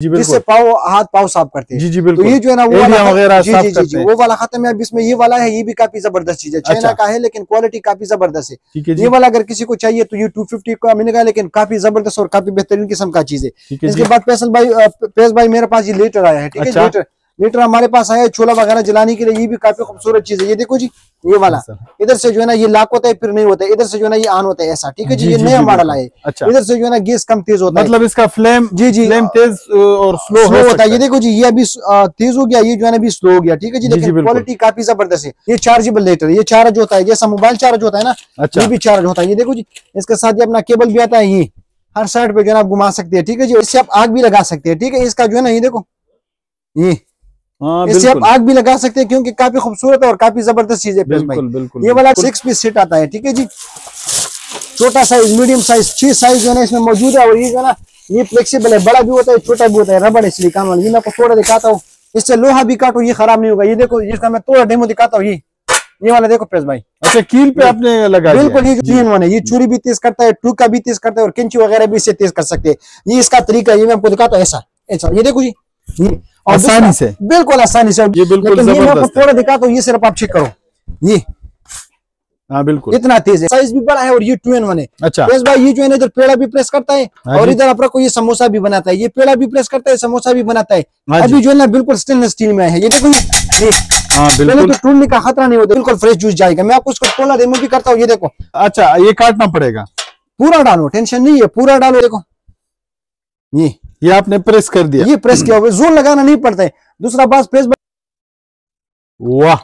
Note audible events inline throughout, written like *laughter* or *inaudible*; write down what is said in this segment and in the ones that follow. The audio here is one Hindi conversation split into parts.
जी जिससे पाव हाथ पाव साफ़ करते हैं। जी जी बिल्कुल तो ये जो है ना वो वाला वगैरह जी जी जी जी वो वाला खत्म है। अब इसमें ये वाला है ये भी काफ़ी ज़बरदस्त चीज़ है। चाइना अच्छा। का है लेकिन क्वालिटी काफ़ी ज़बरदस्त है। ठीक है जी। ये वाला अगर किसी को चाहिए तो ये 250 का मिलेगा लेकिन काफ़ी ज़बरदस्त और काफ़ी बेहतरीन किस्म का चीज़ है। इसके बाद फैसल भाई फैस फैज भाई मेरे पास ये लेटर आया है ठीक है? अच्छा। लीटर लीटर हमारे पास आया छोला वगैरह जलाने के लिए ये भी काफ़ी खूबसूरत चीज़ है। ये देखो जी ये वाला इधर से जो है ना ये लाक होता है फिर नहीं होता है इधर से जो है ना ये ऑन होता है ऐसा ठीक है जी जी, ये नया मॉडल। आया है। अच्छा। इधर से जो है ना गैस कम तेज होता है। मतलब इसका फ्लेम जी जी। फ्लेम तेज और स्लो स्लो हो होता है। ये देखो जी ये अभी तेज हो गया ये जो है ना अभी स्लो हो गया ठीक है जी। लेकिन क्वालिटी काफ़ी ज़बरदस्त है। ये चार्जेबल लेटर ये चार्ज होता है जैसा मोबाइल चार्ज होता है ना अच्छा। ये भी चार्ज होता है। ये देखो जी इसके साथ ये अपना केबल भी आता है ये हर साइड पे जो है आप घुमा सकते हैं ठीक है जी। इससे आप आग भी लगा सकते हैं ठीक है। इसका जो है ना ये देखो ये हाँ इससे आप आग भी लगा सकते हैं क्योंकि काफ़ी खूबसूरत है और काफ़ी ज़बरदस्त चीज़ है बिल्कुल बिल्कुल ये वाला सिक्स पीस सेट आता है ठीक है जी? छोटा साइज़ मीडियम साइज़ छह साइज़ जो है इसमें मौजूद है और ये जो है ना ये फ्लेक्सिबल है बड़ा भी होता है छोटा भी होता है रबड़ इसलिए काम वाला। ये मैं आपको थोड़ा दिखाता हूँ। इससे लोहा भी काटो ये खराब नहीं होगा। ये देखो इसका मैं थोड़ा डेमो दिखाता हूँ ये। ये वाला देखो प्रेस भाई। अच्छा कील पे आपने लगा बिल्कुल ये तीन वन है ये चूरी भी तेज करता है टूका भी तेज करता है और किंची वगैरह भी इससे तेज कर सकते हैं। ये इसका तरीका ये मैं आपको दिखाता हूँ ऐसा ऐसा। ये देखो जी। ये आसानी से। बिल्कुल आसानी से। ये बिल्कुल ये मैं आपको थोड़ा दिखाता हूँ ये सिर्फ़ आप चेक करो। ये। हाँ बिल्कुल। इतना तेज है। साइज़ भी बड़ा है और ये टू इन वन है। अच्छा। भाई ये जो है इधर पेड़ा भी प्रेस करता है हाँ और इधर आप ये समोसा भी बनाता है। ये पेड़ा भी प्रेस करता है समोसा भी बनाता है। हाँ अभी जो है ना बिल्कुल स्टेनलेस स्टील में है। ये देखो ये। हाँ पहले बिल्कुल। तो टूटने का खतरा नहीं होता बिल्कुल फ्रेश जूस जाएगा। मैं आपको इसको तोला डेमो भी करता हूँ ये देखो। अच्छा ये काटना पड़ेगा। पूरा डालो टेंशन नहीं है पूरा डालो देखो। ये। ये आपने प्रेस कर दिया। ये प्रेस किया हुआ है, ज़ोर लगाना नहीं पड़ता है। दूसरा बात प्रेस वाह।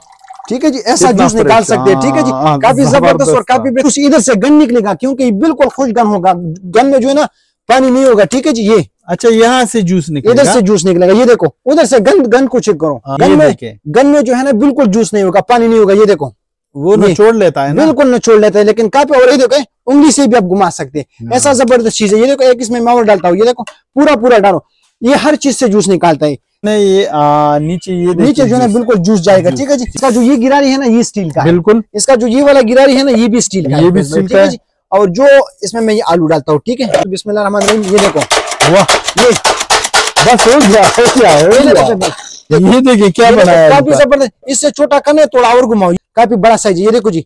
ठीक है जी ऐसा जूस निकाल सकते हैं ठीक है जी। हाँ, हाँ, काफ़ी ज़बरदस्त और काफ़ी बेहतर। इधर से गन निकलेगा क्योंकि बिल्कुल खुश गन होगा। गन में जो है ना पानी नहीं होगा ठीक है जी ये। अच्छा यहाँ से जूस निकलेगा। इधर से जूस निकलेगा ये देखो उधर से गन गन को चेक करो। हाँ, गन में। गन में जो है ना बिल्कुल जूस नहीं होगा पानी नहीं होगा ये देखो। वो। निचोड़ लेता है ना। बिल्कुल निचोड़ लेता है लेकिन काफ़ी और ये देखो उंगली से भी आप घुमा सकते हैं। हाँ। ऐसा ज़बरदस्त चीज़ है। ये देखो एक इसमें मैं और डालता हूँ। ये देखो पूरा पूरा डालो। ये हर चीज़ से जूस निकालता है। नहीं ये आ, नीचे ये नीचे जो है बिल्कुल जूस जाएगा। ठीक है जी? इसका जो ये गिरारी है ना ये स्टील का बिल्कुल। इसका जो ये वाला गिरारी है ना ये भी स्टील का ये भी स्टील का है। और जो इसमें मैं ये आलू डालता हूँ ठीक है? तो बिस्मिल्लाह रहमान रहीम ये देखो। वाह। ये। बस हो गया हो गया हो ये गया। ये देखिए क्या बनाया काफ़ी ज़बरदस्त। इससे छोटा करने थोड़ा और घुमाओ। काफ़ी बड़ा साइज़ है। ये देखो जी।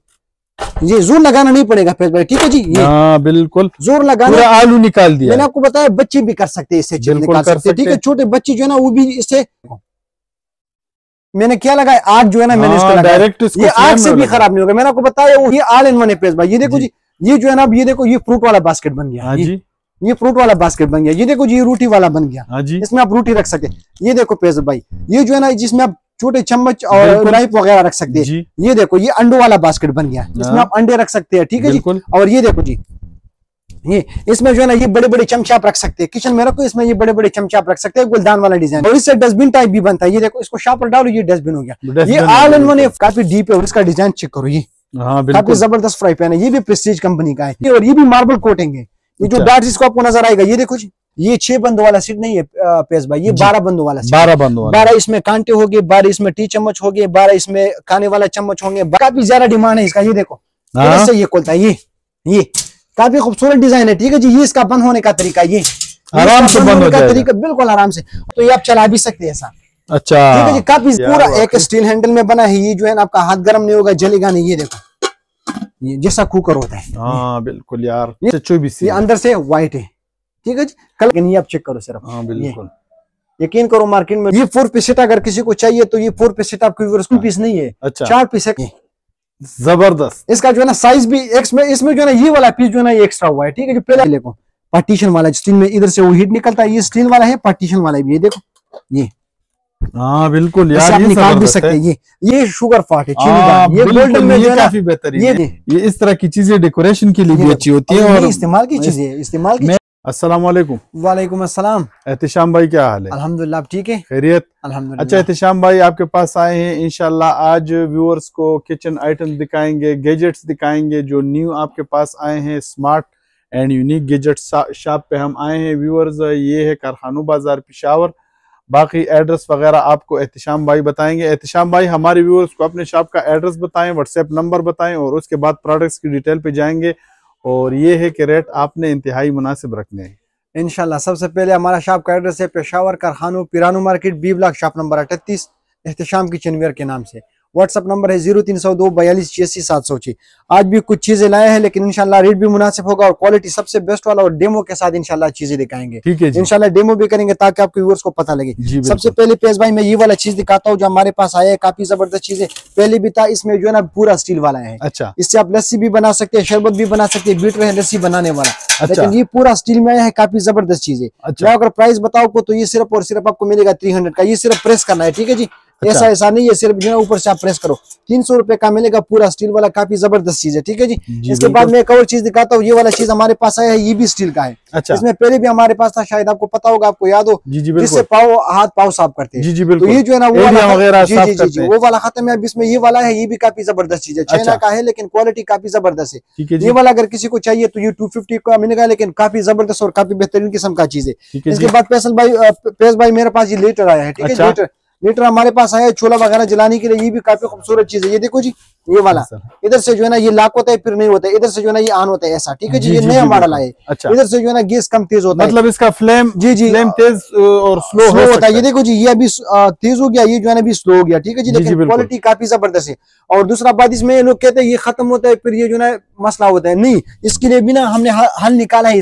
ये ज़ोर लगाना नहीं पड़ेगा फिर भाई ठीक है जी? ये हाँ बिल्कुल। ज़ोर लगाना आलू निकाल दिया। मैंने आपको बताया बच्चे भी कर सकते हैं इससे निकाल सकते ठीक है? छोटे बच्चे जो है ना वो भी इससे मैंने क्या लगाया? आग जो है ना मैंने इसको हाँ, डायरेक्ट ये आग से भी खराब नहीं होगा। मैंने आपको बताया वो ये आल इन वन है भाई। ये देखो जी। ये जो है ना अब ये देखो ये फ्रूट वाला बास्केट बन गया। हाँ जी। ये फ्रूट वाला बास्केट बन गया। ये देखो जी ये रोटी वाला बन गया। हाँ जी। इसमें आप रोटी रख सके ये देखो प्रेस भाई। ये जो है ना जिसमें आप छोटे चम्मच और। नाइफ वगैरह रख सकते हैं। ये देखो ये अंडों वाला बास्केट बन गया। इसमें हाँ। आप अंडे रख सकते हैं ठीक है जी? और ये देखो जी ये इसमें जो है ना ये बड़े बड़े चमचे आप रख सकते हैं। किचन में रखो इसमें ये बड़े बड़े चमचे आप रख सकते हैं। गुलदान वाला डिज़ाइन और इससे डस्टबिन टाइप भी बनता है। ये देखो इसको शापर डालो ये डस्टबिन हो गया। ये ऑल इन वन। काफ़ी डीप है और इसका डिज़ाइन चेक करो ये हाँ काफ़ी ज़बरदस्त फ्राई पैन है। ये भी प्रेस्टीज कंपनी का है। और ये भी मार्बल कोटिंग है। ये जो अच्छा। डार्ट इसको आपको नज़र आएगा ये देखो जी। ये छह बंदों वाला सीट नहीं है पेश भाई ये बारह बंदों वाला सीट। बारह बंद बारह इसमें कांटे हो गए बारह इसमें टी चम्मच हो गए बारह इसमें खाने वाला चम्मच होंगे काफ़ी ज़्यादा डिमांड है इसका ये देखो। हाँ। ये खोलता है ये ये। काफ़ी खूबसूरत डिज़ाइन है ठीक है जी ये इसका बंद होने का तरीका ये। आराम से बंद होने का तरीका बिल्कुल आराम से। तो ये आप चला भी सकते हैं अच्छा। ठीक है जी काफ़ी पूरा एक स्टील हैंडल में बना है ये जो है ना आपका हाथ गर्म नहीं होगा जलेगा नहीं ये देखो। ये जैसा कुकर होता है। हाँ बिल्कुल यार ये- ये अंदर से व्हाइट है। ठीक है जी? कल ये आप चेक करो सिर्फ़। हाँ बिल्कुल। यकीन करो मार्केट में ये फोर पीस सेट अगर किसी को चाहिए तो ये फोर पीस सेट आपको स्कूल पीस नहीं है। अच्छा। चार पीस है ज़बरदस्त। इसका जो है ना साइज़ भी एक में इसमें जो है ना ये वाला पीस जो है ना ये एक्स्ट्रा हुआ है ठीक है जो? पहले देखो पार्टीशन वाला स्टील में इधर से वो हीट निकलता है ये स्टील वाला है पार्टीशन वाला भी। ये देखो ये। हाँ बिल्कुल यार आप ये निकाल भी सकते हैं। ये ये शुगर फाट है चीनी हाँ, ये गोल्डन में ये है काफ़ी बेहतरीन है। ये ये इस तरह की चीज़ें डेकोरेशन के लिए भी अच्छी होती है और इस्तेमाल की चीज़ें इस्तेमाल की अस्सलाम वालेकुम। वालेकुम अस्सलाम। एहतिशाम भाई क्या हाल है? अल्हम्दुलिल्लाह आप ठीक है? खैरियत। अच्छा अल्हम्दुलिल्लाह एहतिशाम भाई आपके पास आए हैं इनशाला आज व्यूअर्स को किचन आइटम दिखाएँगे गैजेट्स दिखाएँगे जो न्यू आपके पास आए हैं smart and unique gadget shop पे हम आए हैं व्यूअर्स ये है कारखानू बाज़ार पिशावर। बाकी एड्रेस वगैरह आपको एहतिशाम भाई बताएँगे। एहतिशाम भाई हमारे व्यूअर्स को अपने शॉप का एड्रेस बताएँ व्हाट्सएप नंबर बताएँ और उसके बाद प्रोडक्ट्स की डिटेल पे जाएँगे। और ये है कि रेट आपने इंतहाई मुनासिब रखने हैं। इनशाला सबसे पहले हमारा शॉप का एड्रेस है पेशावर, कारखानों, पिरानो market, B block, shop number अठतीस, एहतशाम की चनवियर के नाम से। व्हाट्सअप नंबर है ज़ीरो तीन सौ दो बयालीस छियासी सात सौ छह आज भी कुछ चीज़ें लाए हैं लेकिन इनशाला रेट भी मुनासिब होगा और क्वालिटी सबसे बेस्ट वाला और डेमो के साथ इनशाला चीज़ें दिखाएँगे। ठीक है इंशाल्लाह डेमो भी करेंगे ताकि आपके व्यूअर्स को पता लगे। सबसे पहले पेश भाई मैं ये वाला चीज़ दिखाता हूँ जो हमारे पास आया है काफ़ी ज़बरदस्त चीज़ है। पहले भी था इसमें जो है ना पूरा स्टील वाला है। अच्छा। इससे आप लस्सी भी बना सकते हैं शरबत भी बना सकते हैं बीट रहे लस्सी बनाने वाला। अच्छा। लेकिन ये पूरा स्टील में आया है काफ़ी ज़बरदस्त चीज़ है। अच्छा। अगर प्राइस बताओ को तो ये सिर्फ़ और सिर्फ़ आपको मिलेगा थ्री हंड्रेड का। ये सिर्फ़ प्रेस करना है ठीक है जी? अच्छा। ऐसा ऐसा नहीं है सिर्फ़ जो है ऊपर से आप प्रेस करो। तीन सौ रुपए का मिलेगा पूरा स्टील वाला काफ़ी ज़बरदस्त चीज़ है ठीक है जी? जी इसके बाद मैं एक और चीज़ दिखाता हूँ ये वाला चीज़ हमारे पास आया है ये भी स्टील का है। अच्छा। इसमें पहले भी हमारे पास था शायद आपको पता होगा आपको याद हो जी जी जिससे बिल्कुल पाव हाथ पाव साफ़ करते हैं। जी जी तो ये जो है ना वो वाला जी जी जी जी वो वाला खत्म है अब इसमें ये वाला है ये भी काफ़ी ज़बरदस्त चीज़ है। चाइना अच्छा। का है लेकिन क्वालिटी काफ़ी ज़बरदस्त है। ये वाला अगर किसी को चाहिए तो ये 250 का मिलेगा लेकिन काफ़ी ज़बरदस्त और काफ़ी बेहतरीन किस्म का चीज़ है। इसके बाद फैसल भाई पेश भाई मेरे पास ये लीटर आया है ठीक है अच्छा। लीटर। लीटर हमारे पास आया छोला वगैरह जलाने के लिए, ये भी काफ़ी खूबसूरत चीज़ है। ये देखो जी ये वाला। इधर से जो है ना ये लाक होता है फिर नहीं होता है। इधर से जो है ना ये ऑन होता है ऐसा ठीक है जी? जी, ये नया मॉडल है। अच्छा। इधर से जो है ना गैस कम तेज होता है। मतलब इसका फ्लेम जी जी। फ्लेम तेज और स्लो स्लो हो होता है। ये देखो जी ये अभी तेज हो गया ये जो है ना अभी स्लो हो गया ठीक है जी? लेकिन क्वालिटी काफ़ी ज़बरदस्त है। और दूसरा बात इसमें ये लोग कहते हैं ये खत्म होता है फिर ये जो है ना मसला होता है। नहीं इसके लिए भी ना हमने हल निकाला है।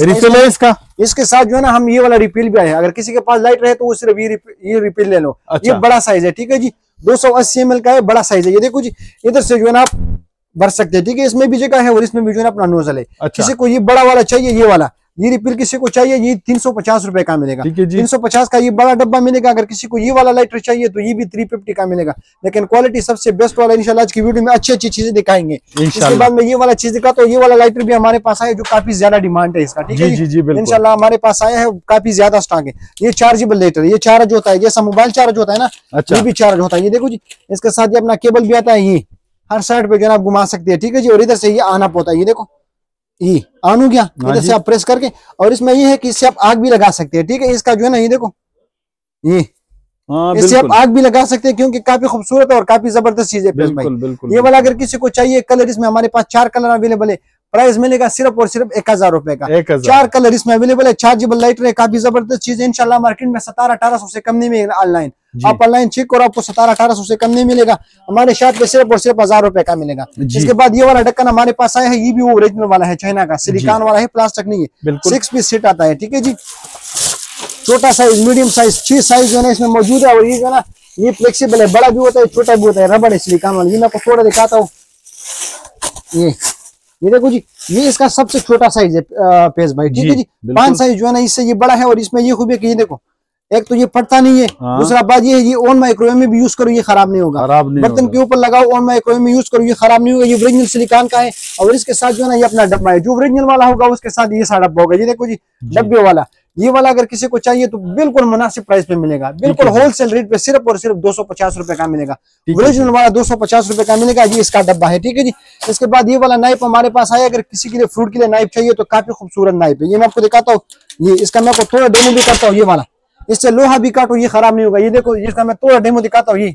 इसका। इसका? साथ जो है ना हम ये वाला रिपील भी आया अगर किसी के पास लाइट रहे तो वो सिर्फ़ ये रिपील ले लो। अच्छा। ये बड़ा साइज़ है ठीक है जी? 280 एल का है बड़ा साइज़ है। ये देखो जी इधर से जो है ना आप भर सकते हैं ठीक है? इसमें भी जगह है और इसमें भी जो है ना अपना नोजल है। अच्छा। किसी को ये बड़ा वाला चाहिए ये वाला। ये रिपील किसी को चाहिए ये तीन सौ पचास रुपए का मिलेगा। तीन सौ पचास का ये बड़ा डब्बा मिलेगा अगर किसी को ये वाला लाइटर चाहिए तो ये भी थ्री फिफ्टी का मिलेगा। लेकिन क्वालिटी सबसे बेस्ट वाला इंशाल्लाह आज की वीडियो में अच्छी अच्छी चीज़ें दिखाएँगे। इसके बाद में ये वाला चीज़ दिखाता हूँ ये वाला लाइटर भी हमारे पास आया जो काफ़ी ज़्यादा डिमांड है इसका ठीक है इंशाल्लाह हमारे पास आया है काफ़ी ज़्यादा स्टॉक है। ये चार्जेबल लाइटर ये चार्ज होता है जैसा मोबाइल चार्ज होता है ना अच्छा। ये भी चार्ज होता है। ये देखो जी इसके साथ ये अपना केबल भी आता है ये। हर साइड पे जो है आप घुमा सकते हैं ठीक है जी? और इधर से ये आना होता है ये देखो। ये ऑन हो गया। हाँ इधर से आप प्रेस करके और इसमें ये है कि इससे आप आग भी लगा सकते हैं ठीक है? इसका जो है ना ये देखो। ये। हाँ इससे आप आग भी लगा सकते हैं क्योंकि काफ़ी खूबसूरत है और काफ़ी ज़बरदस्त चीज़ है बिल्कुल बिल्कुल ये वाला अगर किसी को चाहिए कलर इसमें हमारे पास चार कलर अवेलेबल है। प्राइस मिलेगा सिर्फ़ और सिर्फ़ एक हज़ार रुपए का। एक चार कलर इसमें अवेलेबल है चार्जेबल लाइटर है काफ़ी ज़बरदस्त चीज़ है इंशाल्लाह मार्केट में सतारह अठारह सौ से कम नहीं मिलेगा ऑनलाइन आप ऑनलाइन चेक करो आपको सतारह अठारह सौ से कम नहीं मिलेगा। हमारे शॉप पे सिर्फ़ और सिर्फ़ हज़ार रुपए का मिलेगा। इसके बाद ये वाला ढक्कन हमारे पास आया है ये भी ओरिजिनल वाला है चाइना का। सिलिकॉन वाला है प्लास्टिक नहीं है। सिक्स पीस सेट आता है ठीक है जी? छोटा साइज़ मीडियम साइज़ छह साइज़ जो है इसमें मौजूद है। और ये जो है ना ये फ्लेक्सीबल है बड़ा भी होता है छोटा भी होता है रबड़ है सिलिकॉन वाला। ये मैं आपको थोड़ा दिखाता हूँ। ये। ये देखो जी ये इसका सबसे छोटा साइज़ है पेज भाई ठीक है जी। पाँच साइज़ जो है ना इससे ये बड़ा है और इसमें ये खूबी है कि ये देखो एक तो ये फटता नहीं है हाँ। दूसरा बात ये है ये ऑन माइक्रोवेव में भी यूज़ करो ये खराब नहीं होगा। खराब नहीं बर्तन के ऊपर लगाओ ऑन माइक्रोवेव में यूज़ करो ये खराब नहीं होगा ये ओरिजिनल सिलिकॉन का है और इसके साथ जो है ना ये अपना डब्बा है जो ओरिजिनल वाला होगा उसके साथ ये सारा डब्बा होगा ये देखो जी। डब्बे वाला। ये वाला अगर किसी को चाहिए तो बिल्कुल मुनासिब प्राइस पे मिलेगा। बिल्कुल। होलसेल रेट पे सिर्फ़ और सिर्फ़ दो सौ पचास रुपए का मिलेगा। ओरिजिनल वाला दो सौ पचास रुपए का मिलेगा। ये इसका डब्बा है ठीक है जी। इसके बाद ये वाला नाइफ हमारे पास आया। अगर किसी के लिए फ्रूट के लिए नाइफ चाहिए तो काफ़ी खूबसूरत नाइफ है। ये मैं आपको दिखाता हूँ। ये इसका मैं आपको थोड़ा डेमो भी करता हूँ ये वाला। इससे लोहा भी काटो ये खराब नहीं होगा। ये देखो इसका मैं थोड़ा डेमो दिखाता हूँ ये।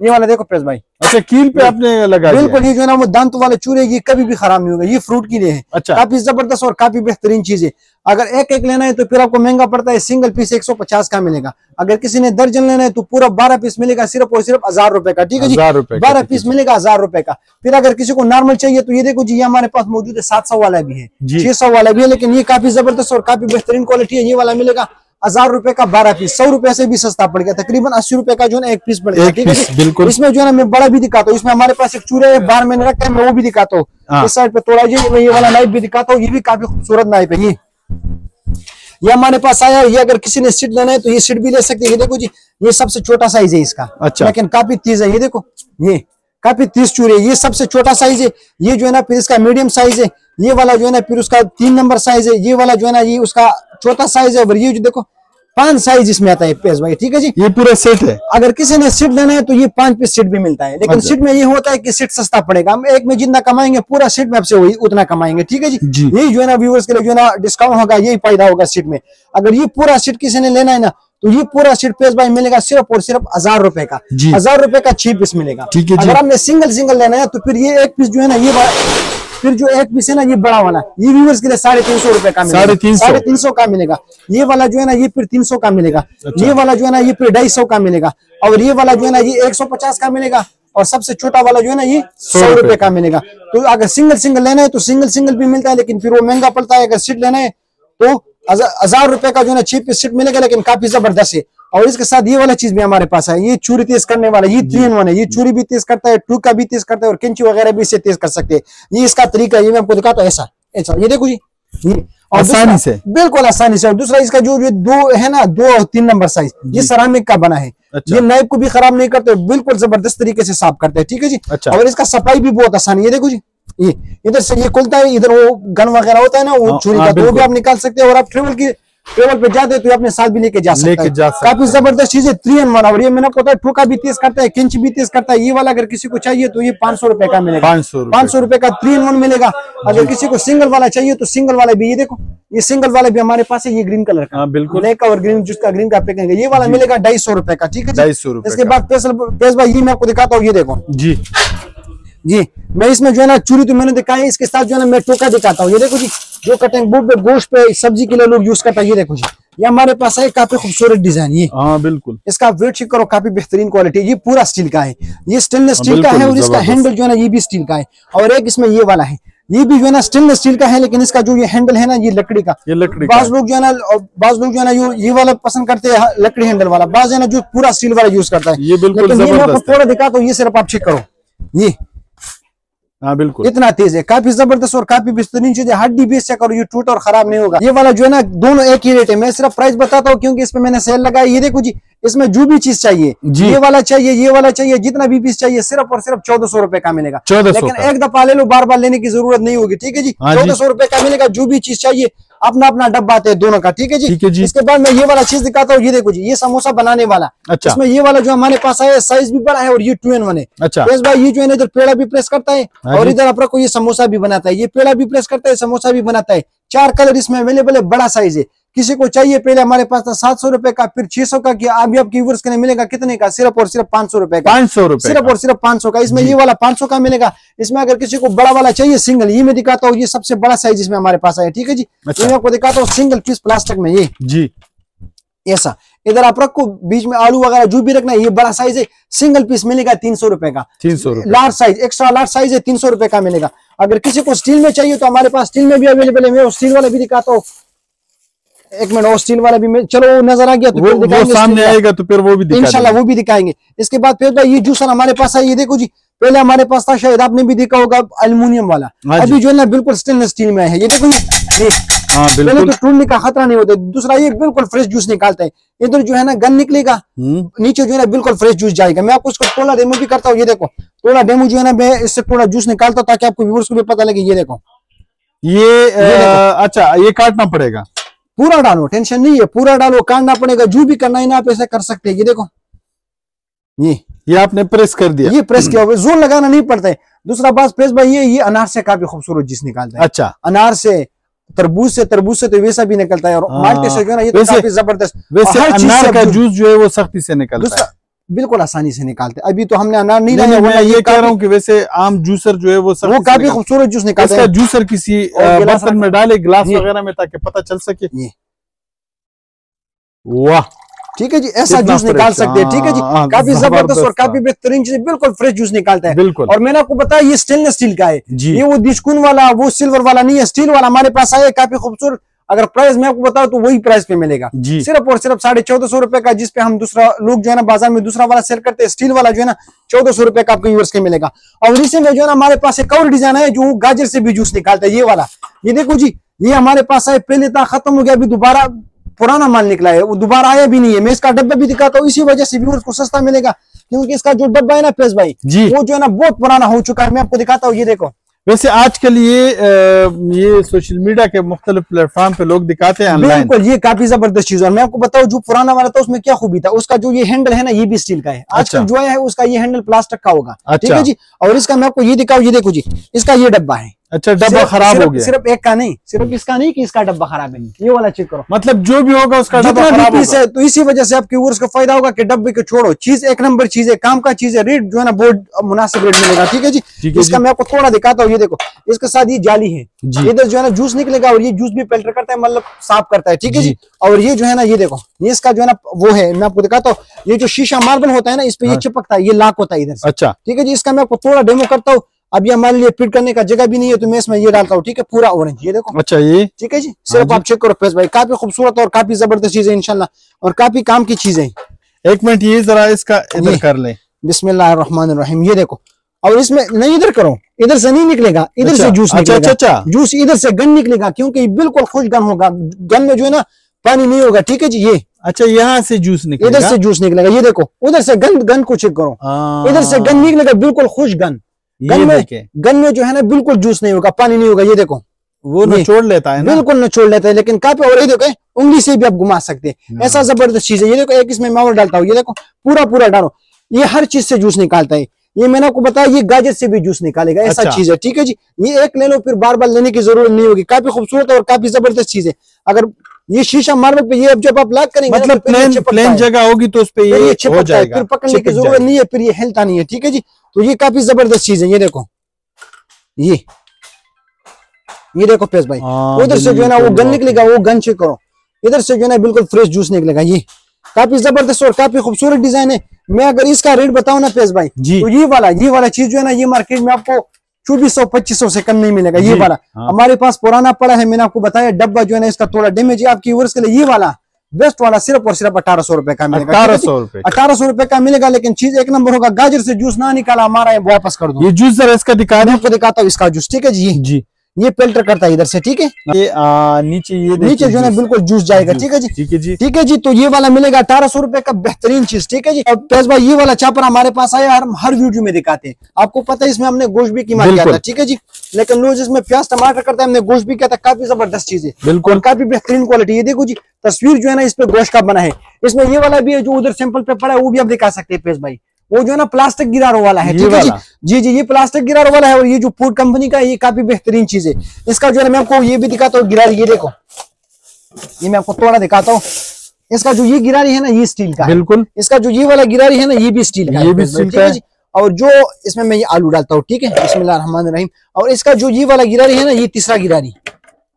ये वाला देखो प्रेस भाई। अच्छा कील पे आपने लगा बिल्कुल ये जो है ना वो दांत वाले चूरे ये कभी भी खराब नहीं होगा ये फ्रूट के लिए है। अच्छा। काफ़ी ज़बरदस्त और काफ़ी बेहतरीन चीज़ है। अगर एक एक लेना है तो फिर आपको महँगा पड़ता है सिंगल पीस 150 का मिलेगा। अगर किसी ने दर्जन लेना है तो पूरा बारह पीस मिलेगा सिर्फ़ और सिर्फ़ हज़ार रुपए का ठीक है जी? बारह पीस मिलेगा हज़ार रुपए का। फिर अगर किसी को नॉर्मल चाहिए तो ये देखो जी ये हमारे पास मौजूद है सात सौ वाला भी है। छह वाला भी है लेकिन ये काफ़ी ज़बरदस्त और काफ़ी बेहतरीन क्वालिटी है ये वाला मिलेगा। हज़ार रुपए का बारह पीस सौ रुपए से भी सस्ता पड़ गया तकरीबन अस्सी रुपए का जो है एक पीस पड़ गया ठीक है बिल्कुल। इसमें जो है ना मैं बड़ा भी दिखाता हूँ इसमें हमारे पास एक चूरे है बार मैंने रखा है मैं वो भी दिखाता हूँ हाँ। इस साइड पे थोड़ा जी मैं ये वाला नाइफ भी दिखाता हूँ ये भी काफ़ी खूबसूरत नाइफ है ये ये हमारे पास आया ये अगर किसी ने सीट लेना है तो ये सीट भी ले सकते हैं ये देखो जी ये सबसे छोटा साइज़ है इसका अच्छा। लेकिन काफ़ी तेज है ये देखो ये काफ़ी तीस चूरे ये सबसे छोटा साइज़ है ये जो है ना फिर इसका मीडियम साइज़ है ये वाला जो है ना फिर उसका तीन नंबर साइज़ है ये वाला जो है ना ये उसका चौथा साइज़ है और ये जो देखो पाँच साइज़ इसमें आता है पेज भाई ठीक है जी? ये पूरा सेट है। अगर किसी ने सीट लेना है तो ये पाँच पीस सीट भी मिलता है। लेकिन अच्छा। सीट में ये होता है कि सीट सस्ता पड़ेगा। हम एक में जितना कमाएँगे पूरा सीट में आपसे वही उतना कमाएँगे ठीक है जी? जी। यही जो है ना व्यूवर्स के लिए जो है ना डिस्काउंट होगा यही फ़ायदा होगा सीट में। अगर ये पूरा सीट किसी ने लेना है ना तो ये पूरा सीट पेज भाई मिलेगा सिर्फ़ और सिर्फ़ हज़ार रुपए का। हज़ार रुपए का छह पीस मिलेगा। ठीक है अगर हमने सिंगल सिंगल लेना है तो फिर ये एक पीस जो है ना ये फिर जो एक पीस है ना ये बड़ा वाला। ये व्यूवर्स के लिए साढ़े तीन सौ रुपए का मिलेगा। साढ़े तीन सौ? साढ़े तीन सौ का मिलेगा। ये वाला जो है ना ये फिर तीन सौ का मिलेगा। अच्छा। ये वाला जो है ना ये फिर ढाई सौ का मिलेगा। और ये वाला जो है ना ये एक सौ पचास का मिलेगा। और सबसे छोटा वाला जो है ना ये सौ रुपए। का मिलेगा। तो अगर सिंगल सिंगल लेना है तो सिंगल सिंगल भी मिलता है लेकिन फिर वो महँगा पड़ता है। अगर सीट लेना है तो हज़ार रुपए का जो है चीप सीट मिलेगा लेकिन काफ़ी ज़बरदस्त है। और इसके साथ ये वाला चीज़ भी हमारे पास है। ये चूरी तेज करने वाला ये थ्री इन वन है। ये चूरी भी तेज करता है टू का भी तेज करता है और किंची वगैरह भी इसे तेज कर सकते हैं। ये इसका तरीका ये मैं आपको दिखाता हूँ। ऐसा ऐसा। ये देखो जी। ये। और आसानी से? बिल्कुल आसानी से। और दूसरा इसका जो ये दो है ना दो और तीन नंबर साइज़ ये सरामिक का बना है। अच्छा। ये नाइफ को भी खराब नहीं करते बिल्कुल ज़बरदस्त तरीके से साफ़ करते हैं। ठीक है जी? अच्छा। और इसका सफ़ाई भी बहुत आसानी है। ये देखो जी। इधर से ये खुलता है इधर वो गन वगैरह होता है ना वो हाँ, छुरी हाँ, का तो वो भी आप निकाल सकते हैं और आप ट्रेवल की ट्रेवल पे जाते हैं तो अपने साथ भी लेके जा सकते हैं। काफ़ी ज़बरदस्त चीज़ है थ्री एन वन और ये मैंने पता है ठोका भी तेज करता है किंच भी तेज करता है ये वाला अगर किसी को चाहिए तो ये पाँच सौ रुपए का मिलेगा। 500 रुपए। पाँच सौ रुपए का थ्री इन वन मिलेगा। अगर किसी को सिंगल वाला चाहिए तो सिंगल वाला भी ये देखो ये सिंगल वाला भी हमारे पास है ये ग्रीन कलर का। हाँ बिल्कुल। ब्लैक और ग्रीन जिसका ग्रीन का पैकिंग है ये वाला मिलेगा ढाई सौ रुपए का ठीक है ढाई 250 रुपए इसके बाद पेश भाई ये मैं आपको दिखाता हूँ ये देखो। जी। जी मैं इसमें जो है ना चूरी तो मैंने दिखाई इसके साथ जो है ना मैं टोका दिखाता हूँ। ये देखो जी जो कटिंग बोर्ड पे गोश्त पे सब्ज़ी के लिए लोग यूज़ करता है ये देखो जी। ये हमारे पास है काफ़ी खूबसूरत डिज़ाइन ये। हाँ बिल्कुल। इसका वेट चेक करो काफ़ी बेहतरीन क्वालिटी ये पूरा स्टील का है। ये स्टेनलेस स्टील का है और इसका हैंडल जो है ना ये भी स्टील का है। और एक इसमें ये वाला है। ये भी जो है ना स्टेनलेस स्टील का है लेकिन इसका जो ये हैंडल है ना ये लकड़ी का। ये लकड़ी बाज लोग जो है ना बाज लोग जो है ना यो- ये वाला पसंद करते हैं हाँ, लकड़ी हैंडल वाला। बाज है ना जो पूरा स्टील वाला यूज़ करता है। ये बिल्कुल है। थोड़ा दिखाता हूँ ये सिर्फ़ आप चेक करो। ये। हाँ बिल्कुल। इतना तेज है। काफ़ी ज़बरदस्त और काफ़ी बेहतरीन चीज़ है। हड्डी बेस चेक करो ये टूट और खराब नहीं होगा। ये वाला जो है ना दोनों एक ही रेट है। मैं सिर्फ़ प्राइस बताता हूँ क्योंकि इसमें मैंने सेल लगाया ये देखो जी इसमें जो भी चीज़ चाहिए ये वाला चाहिए ये वाला चाहिए जितना भी पीस चाहिए सिर्फ़ और सिर्फ़ चौदह सौ रुपए का मिलेगा। चौदह लेकिन एक दफ़ा ले लो बार बार लेने की ज़रूरत नहीं होगी ठीक है जी? हाँ जी। चौदह सौ रुपए का मिलेगा जो भी चीज़ चाहिए अपना अपना डब्बा आते हैं दोनों का ठीक है जी? ठीक है जी। इसके बाद मैं ये वाला चीज़ दिखाता हूँ ये देखो जी ये समोसा बनाने वाला। अच्छा। इसमें ये वाला जो हमारे पास है साइज़ भी बड़ा है और ये टू एन वन है। अच्छा। भाई ये जो है इधर पेड़ा भी प्रेस करता है हाँ और। इधर अपना को ये समोसा भी बनाता है। ये पेड़ा भी प्रेस करता है समोसा भी बनाता है। चार कलर इसमें अवेलेबल है बड़ा साइज़ है। किसी को चाहिए पहले हमारे पास था सात सौ रुपए का फिर छह सौ का किया अभी आपकी व्यूवर्स के लिए मिलेगा कितने का? सिर्फ़ और सिर्फ़ पाँच सौ रुपए का। पाँच सौ रुपए सिर्फ़ और सिर्फ़ पाँच सौ का। इसमें ये वाला पाँच सौ का मिलेगा। इसमें अगर किसी को बड़ा वाला चाहिए सिंगल ये मैं दिखाता हूँ ये सबसे बड़ा साइज़ इसमें हमारे पास आया ठीक है जी? अच्छा। ये मैं आपको दिखाता हूँ सिंगल पीस प्लास्टिक में ये। जी। ऐसा। इधर आप रखो बीच में आलू वगैरह जो भी रखना है ये बड़ा साइज़ है सिंगल पीस मिलेगा तीन सौ रुपए का। तीन सौ large size extra large size है तीन सौ रुपए का मिलेगा। अगर किसी को स्टील में चाहिए तो हमारे पास स्टील में भी अवेलेबल है मैं स्टील वाला भी दिखाता हूँ। एक मिनट वो स्टील वाला भी मैं चलो वो नज़र आ गया तो वो फिर वो सामने आएगा तो फिर वो भी इंशाल्लाह वो भी दिखाएँगे। इसके बाद फिर भाई ये जूसर हमारे पास है ये देखो जी। पहले हमारे पास था शायद आपने भी देखा होगा अल्यूमिनियम वाला। हाँ अभी जो है ना बिल्कुल स्टेनलेस स्टील में है। ये देखो ये ये। हाँ पहले तो टूटने का खतरा नहीं होता दूसरा ये बिल्कुल फ्रेश जूस निकालता है। इधर जो है ना गन निकलेगा। हम्म, नीचे जो है ना बिल्कुल फ्रेश जूस जाएगा। मैं आपको इसको थोड़ा डेमो भी करता हूँ ये देखो। थोड़ा डेमो जो है ना मैं इससे थोड़ा जूस निकालता हूँ ताकि आपको व्यूवर्स को भी पता लगे ये देखो। ये अ, अच्छा ये काटना पड़ेगा। पूरा डालो टेंशन नहीं है पूरा डालो काटना पड़ेगा जो भी करना है ना आप ऐसा कर सकते हैं। ये देखो ये ये आपने प्रेस कर दिया। ये प्रेस किया हुआ ज़ोर लगाना नहीं पड़ता है। दूसरा बात प्रेस भाई ये ये अनार से काफ़ी खूबसूरत जिस निकालता है। अच्छा। अनार से तरबूज से तरबूज से तो वैसा भी निकलता है और हाँ, माल्टे से जो है ना ये तो काफ़ी ज़बरदस्त। वैसे अनार से का जूस- जो है वो सख्ती से निकलता है। बिल्कुल आसानी से निकालते हैं। अभी तो हमने अनार नहीं लाया वरना ये कह रहा हूँ कि वैसे आम जूसर जो है वो वो काफ़ी खूबसूरत जूस निकालते हैं। जूसर किसी बर्तन में डाले गिलास वगैरह में ताकि पता चल सके। वाह। ठीक है जी ऐसा जूस निकाल सकते हैं ठीक है जी। हाँ, हाँ, काफ़ी ज़बरदस्त और काफ़ी बेहतरीन चीज़ बिल्कुल फ्रेश जूस निकालता है। बिल्कुल। और मैंने आपको बताया ये स्टेनलेस स्टील का है। ये वो दिशकुन वाला वो सिल्वर वाला नहीं है स्टील वाला हमारे पास आया है, काफ़ी खूबसूरत। अगर प्राइस मैं आपको बताऊँ तो वही प्राइस पे मिलेगा। जी। सिर्फ़ और सिर्फ़ साढ़े चौदह सौ रुपए का जिसपे हम दूसरा लोग जो है ना बाज़ार में दूसरा वाला सेल करते हैं स्टील वाला जो है ना चौदह सौ रुपए का आपको यूवर्स के मिलेगा। और इसी में जो है ना हमारे पास एक और डिज़ाइन है जो गाजर से भी जूस निकालता है ये वाला। ये देखो जी ये हमारे पास है पहले था खत्म हो गया अभी दोबारा पुराना माल निकला है वो दोबारा आया भी नहीं है। मैं इसका डब्बा भी दिखाता हूँ इसी वजह से व्यूअर्स को सस्ता मिलेगा क्योंकि इसका जो डब्बा है ना पेश भाई जी। वो जो है ना बहुत पुराना हो चुका है मैं आपको दिखाता हूँ ये देखो। वैसे आजकल ये अ, ये सोशल मीडिया के मुख्तलिफ़ प्लेटफॉर्म पे लोग दिखाते हैं बिल्कुल ये काफ़ी ज़बरदस्त चीज़ है मैं आपको बताऊँ जो पुराना वाला था उसमें क्या खूबी था उसका जो ये हैंडल है ना ये भी स्टील का है आजकल अच्छा। जो है उसका ये हैंडल प्लास्टिक का होगा अच्छा। ठीक अच्छा। है जी और इसका मैं आपको ये दिखाऊ ये देखो जी इसका ये डब्बा है अच्छा डब्बा खराब हो गया। सिर्फ़ एक का नहीं सिर्फ़ इसका नहीं कि इसका डब्बा खराब है ये वाला चेक करो। मतलब जो भी होगा उसका डब्बा खराब होगा। है तो इसी वजह से आपके व्यूअर्स को फ़ायदा होगा कि डब्बे को छोड़ो। चीज़ एक नंबर चीज़ है काम का चीज़ है रेट जो है ना बहुत मुनासिब रेट मिलेगा। ठीक है जी? ठीक है इसका मैं आपको थोड़ा दिखाता हूँ ये देखो। इसके साथ ये जाली है। इधर जो है ना जूस निकलेगा और ये जूस भी फ़िल्टर करता है मतलब साफ़ करता है। ठीक है जी। और ये जो है ना ये देखो ये इसका जो है ना वो है मैं आपको दिखाता हूँ। ये जो शीशा मार्बल होता है ना इस पे ये हाँ। चिपकता है ये लाक होता है इधर अच्छा। ठीक है जी? इसका मैं आपको थोड़ा डेमो करता हूँ। अब ये हमारे लिए फिट करने का जगह भी नहीं है तो मैं इसमें ये डालता हूँ ठीक है? पूरा ऑरेंज ये देखो। अच्छा ये? ठीक है जी? सिर्फ़ आप चेक करो फैज भाई काफ़ी खूबसूरत और काफ़ी ज़बरदस्त चीज़ है इनशाला और काफ़ी काम की चीज़ है। एक मिनट ये जरा इसका इधर कर ले। बिस्मिल्लाहिर्रहमानिर्रहीम ये देखो। और इसमें नहीं इधर करो इधर से नहीं निकलेगा इधर अच्छा, से जूस अच्छा, निकलेगा। अच्छा, अच्छा। जूस इधर से गन निकलेगा क्योंकि बिल्कुल खुश गन होगा। गन में जो है ना पानी नहीं होगा ठीक है जी? ये। अच्छा यहाँ से जूस निकलेगा इधर से जूस निकलेगा ये देखो। उधर से गन गन को चेक करो। हाँ, इधर से गन निकलेगा बिल्कुल खुश गन। गन में गन में जो है ना बिल्कुल जूस नहीं होगा पानी नहीं होगा ये देखो। वो। निचोड़ लेता है ना। बिल्कुल निचोड़ लेता है लेकिन काफ़ी और ये देखो उंगली से भी आप घुमा सकते हैं। ऐसा ज़बरदस्त चीज़ है। ये देखो एक इसमें मैं और डालता हूँ ये देखो पूरा पूरा डालो। ये हर चीज़ से जूस निकालता है। ये मैंने आपको बताया ये गाजर से भी जूस निकालेगा। ऐसा अच्छा। चीज़ है ठीक है जी? ये एक ले लो फिर बार बार लेने की ज़रूरत नहीं होगी। काफ़ी खूबसूरत और काफ़ी ज़बरदस्त चीज़ है। अगर ये शीशा मार्बल पे ये अब जब आप लॉक करेंगे मतलब तो प्लेन प्लेन जगह होगी तो उस पे फिर ये ये हो जाएगा फिर पकड़ने की ज़रूरत नहीं है फिर ये हिलता नहीं है ठीक है जी? तो ये काफ़ी ज़बरदस्त चीज़ है ये देखो। ये। ये देखो पेश भाई। हाँ, उधर से जो है ना वो गन निकलेगा वो गन चेक करो। इधर से जो है ना बिल्कुल फ्रेश जूस निकलेगा ये। काफ़ी ज़बरदस्त और काफ़ी खूबसूरत डिज़ाइन है। मैं अगर इसका रेट बताऊँ ना पेश भाई जी। तो ये वाला ये वाला चीज़ जो है ना ये मार्केट में आपको चौबीस सौ पच्चीस सौ से कम नहीं मिलेगा ये वाला। हाँ। हमारे पास पुराना पड़ा है मैंने आपको बताया डब्बा जो है ना इसका थोड़ा डैमेज है आपकी वर्ष के लिए ये वाला बेस्ट वाला सिर्फ़ और सिर्फ़ अठारह सौ रुपए का मिलेगा अठारह सौ रुपए अठारह सौ रुपए का मिलेगा लेकिन चीज़ एक नंबर होगा गाजर से जूस ना निकाला हमारा वापस कर दो। ये जूस जरा इसका दिखा दिखाता हूँ इसका जूस ठीक है जी? जी। ये फ़िल्टर करता है इधर से ठीक है? ये आ, नीचे ये नीचे जो है बिल्कुल जूस जाएगा ठीक है जी? ठीक है जी। ठीक है जी तो ये वाला मिलेगा अठारह सौ रुपए का बेहतरीन चीज़ ठीक है जी? अब पेश भाई ये वाला चापर हमारे पास आया हम हर वीडियो में दिखाते हैं। आपको पता है इसमें हमने गोश्त भी कीमा किया था ठीक है जी? लेकिन लोग इसमें प्याज टमाटर करते हैं हमने गोश्त भी किया था काफ़ी ज़बरदस्त चीज़ है। बिल्कुल। काफ़ी बेहतरीन क्वालिटी ये देखो जी तस्वीर जो है ना इस पे गोश्त का बना है। इसमें ये वाला भी है जो उधर सैंपल पे पड़ा है वो भी आप दिखा सकते हैं पेश भाई। वो जो है ना प्लास्टिक गिरारो वाला है ठीक है जी? जी जी ये प्लास्टिक गिरारो वाला है और ये जो फ़ूड कंपनी का ये काफ़ी बेहतरीन चीज़ है। इसका जो है ना मैं आपको ये भी दिखाता हूँ गिरारी ये देखो। ये मैं आपको थोड़ा दिखाता हूँ। इसका जो ये गिरारी है ना ये स्टील का बिल्कुल। इसका जो ये वाला गिरारी है ना ये भी स्टील का ये भी स्टील का है। और जो इसमें मैं ये आलू डालता हूँ ठीक है? बिस्मिल्लाहिर्रहमानिर्रहीम और इसका जो ये वाला गिरारी है ना ये तीसरा गिरारी।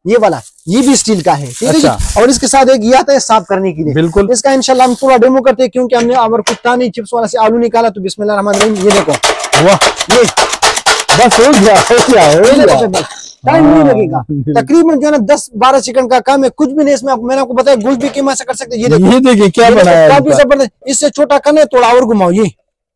ये वाला ये भी स्टील का है ठीक है अच्छा। और इसके साथ एक ये आता है साफ़ करने के लिए। बिल्कुल। इसका इनशाला हम पूरा डेमो करते हैं क्योंकि हमने अमर कुत्ता नहीं चिप्स वाला से आलू निकाला तो बिस्मिल्लाहिर्रहमानिर्रहीम ये देखो। वाह। ये। बस हो गया हो गया हो गया। टाइम नहीं हाँ, लगेगा। बिल्कुल। तकरीबन जो है ना दस बारह सेकंड का काम है कुछ भी नहीं इसमें आप- मैंने आपको बताया गोश्त भी कीमा से कर सकते हैं ये देखो। ये देखिए क्या बनाया है काफ़ी। ज़बरदस्त इससे छोटा करने थोड़ा और घुमाओ ये।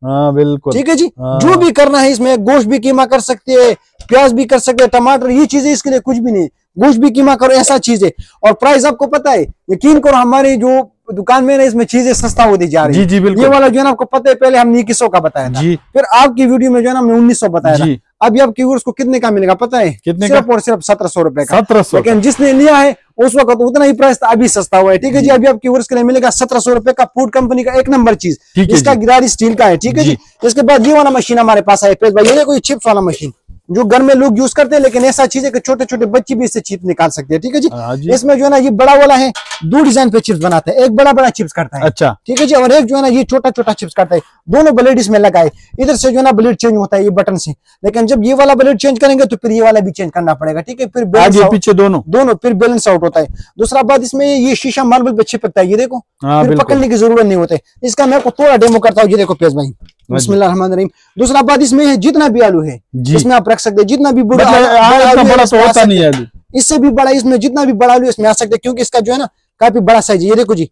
हाँ बिल्कुल। ठीक है जी? हाँ। जो भी करना है इसमें गोश्त भी कीमा कर सकते हैं प्याज भी कर सकते हैं टमाटर ये चीज़ें इसके लिए कुछ भी नहीं। गोश्त भी कीमा करो ऐसा चीज़। है और प्राइस आपको पता है यकीन करो हमारी जो दुकान में ना इसमें चीज़ें सस्ता होती जा रही है। जी, बिल्कुल। ये वाला जो है ना आपको पता है पहले हमने इक्कीस का बताया था? जी। फिर आपकी वीडियो में जो है ना हमने उन्नीस सौ बताया। था। अभी आपकी व्यूअर्स को कितने का मिलेगा पता है? कितने सिर्फ़ और सिर्फ़ सत्रह सौ रुपए का। सत्रह सौ लेकिन जिसने लिया है उस वक्त उतना ही प्राइस था अभी सस्ता हुआ है। ठीक है जी अभी आपकी वर्ष के लिए मिलेगा सत्रह सौ रुपए का फ़ूड कंपनी का एक नंबर चीज़। इसका। गिरारी स्टील का है ठीक है जी। इसके बाद ये वाला मशीन हमारे पास है पेश भाई ये देखो ये चिप्स वाला मशीन जो घर में लोग यूज़ करते हैं लेकिन ऐसा चीज़ है कि छोटे छोटे बच्चे भी इससे चिप्स निकाल सकते हैं ठीक है हाँ जी। जी। इसमें जो है ना ये बड़ा वाला है दो डिज़ाइन पे चिप्स बनाते हैं एक बड़ा बड़ा चिप्स करता है। अच्छा। ठीक है जी? और एक जो है ना ये छोटा छोटा चिप्स करता है दोनों ब्लेड इसमें लगाए। इधर से जो है ना ब्लेड चेंज होता है ये बटन से। लेकिन जब ये वाला ब्लेड चेंज करेंगे तो फिर ये वाला भी चेंज करना पड़ेगा ठीक है? फिर आगे out- पीछे दोनों। दोनों फिर बैलेंस आउट होता है। दूसरा बात इसमें ये शीशा मार्बल पे चिपकता है ये देखो। हाँ, फिर पकड़ने की ज़रूरत नहीं होती। इसका मैं आपको थोड़ा डेमो करता हूँ ये देखो पेज भाई। बिस्मिल्लाहिर्रहमानिर्रहीम दूसरा बात इसमें है जितना भी आलू है जी। इसमें आप रख सकते हैं जितना भी बड़ा मतलब बड़ा तो आ नहीं है इससे भी बड़ा इसमें जितना भी बड़ा आलू इसमें आ सकते हैं क्योंकि इसका जो है ना काफ़ी बड़ा साइज़ है। ये देखो जी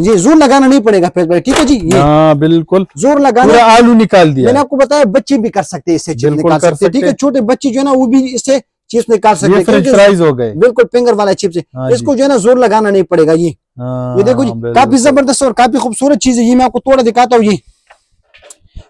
ये ज़ोर लगाना नहीं पड़ेगा पेश भाई ठीक है जी ये हाँ बिल्कुल। ज़ोर लगाना आलू निकाल दिया। मैंने आपको बताया बच्चे भी कर सकते हैं इससे चीज़ निकाल सकते हैं ठीक है? छोटे बच्चे जो है ना वो भी इससे चीज़ निकाल सकते हैं हो गए। बिल्कुल फिंगर वाला चिप्स हाँ। इसको जो है ना ज़ोर लगाना नहीं पड़ेगा ये। हाँ, ये देखो जी काफ़ी ज़बरदस्त और काफ़ी खूबसूरत चीज़ है ये मैं आपको थोड़ा दिखाता हूँ ये।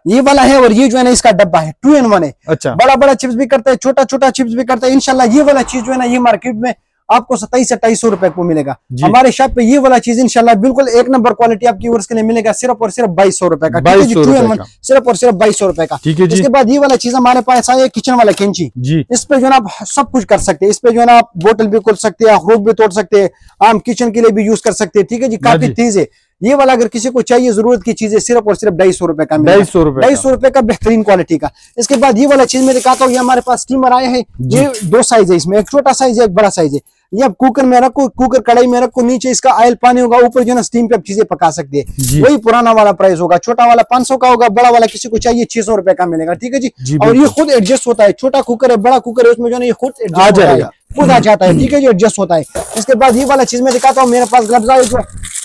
ये वाला है और ये जो है ना इसका डब्बा है टू इन वन है। अच्छा। बड़ा बड़ा चिप्स भी करता है छोटा छोटा चिप्स भी करता है। इनशाला ये वाला चीज़ जो है ना ये मार्केट में आपको सत्ताईस अट्ठाईस सौ रुपए को मिलेगा। हमारे शॉप पे ये वाला चीज़ इंशाल्लाह बिल्कुल एक नंबर क्वालिटी आपकी व्यूअर्स के लिए मिलेगा सिर्फ़ और सिर्फ़ बाईस सौ रुपए का। ठीक जी, 2200 two in रुपए one, का। सिर्फ़ और सिर्फ़ बाईस सौ रुपए का। ठीक है इसके बाद ये वाला चीज़ हमारे पास आया किचन वाला कैंची इस पे जो है ना आप सब कुछ कर सकते हैं। इस पे जो है ना आप बोटल भी खोल सकते हैं अखरूट भी तोड़ सकते हैं आम किचन के लिए भी यूज़ कर सकते हैं। ठीक है जी हाँ काफ़ी। तेज है। ये वाला अगर किसी को चाहिए ज़रूरत की चीज़ें सिर्फ़ और सिर्फ़ ढाई सौ रुपए का ढाई सौ रुपए ढाई का। सौ रुपए का बेहतरीन क्वालिटी का। इसके बाद ये वाला चीज़ मैं दिखाता हूँ ये हमारे पास स्टीमर आए हैं। ये दो साइज़ है इसमें एक छोटा साइज़ है एक बड़ा साइज़ है। ये आप कुकर में रखो कुकर कढ़ाई में रखो नीचे इसका आयल पानी होगा ऊपर जो है ना स्टीम पे आप चीज़ें पका सकते हैं। वही पुराना वाला प्राइस होगा छोटा वाला पाँच सौ का होगा बड़ा वाला किसी को चाहिए छह सौ रुपए का मिलेगा ठीक है जी? जी, और ये खुद एडजस्ट होता है छोटा कुकर है बड़ा कुकर है उसमें जो ना ये खुद आ जाएगा। खुद आ जाता है ठीक है जी एडजस्ट होता है। इसके बाद ये वाला चीज़ में दिखाता हूँ मेरे पास ग्लव्स आए जो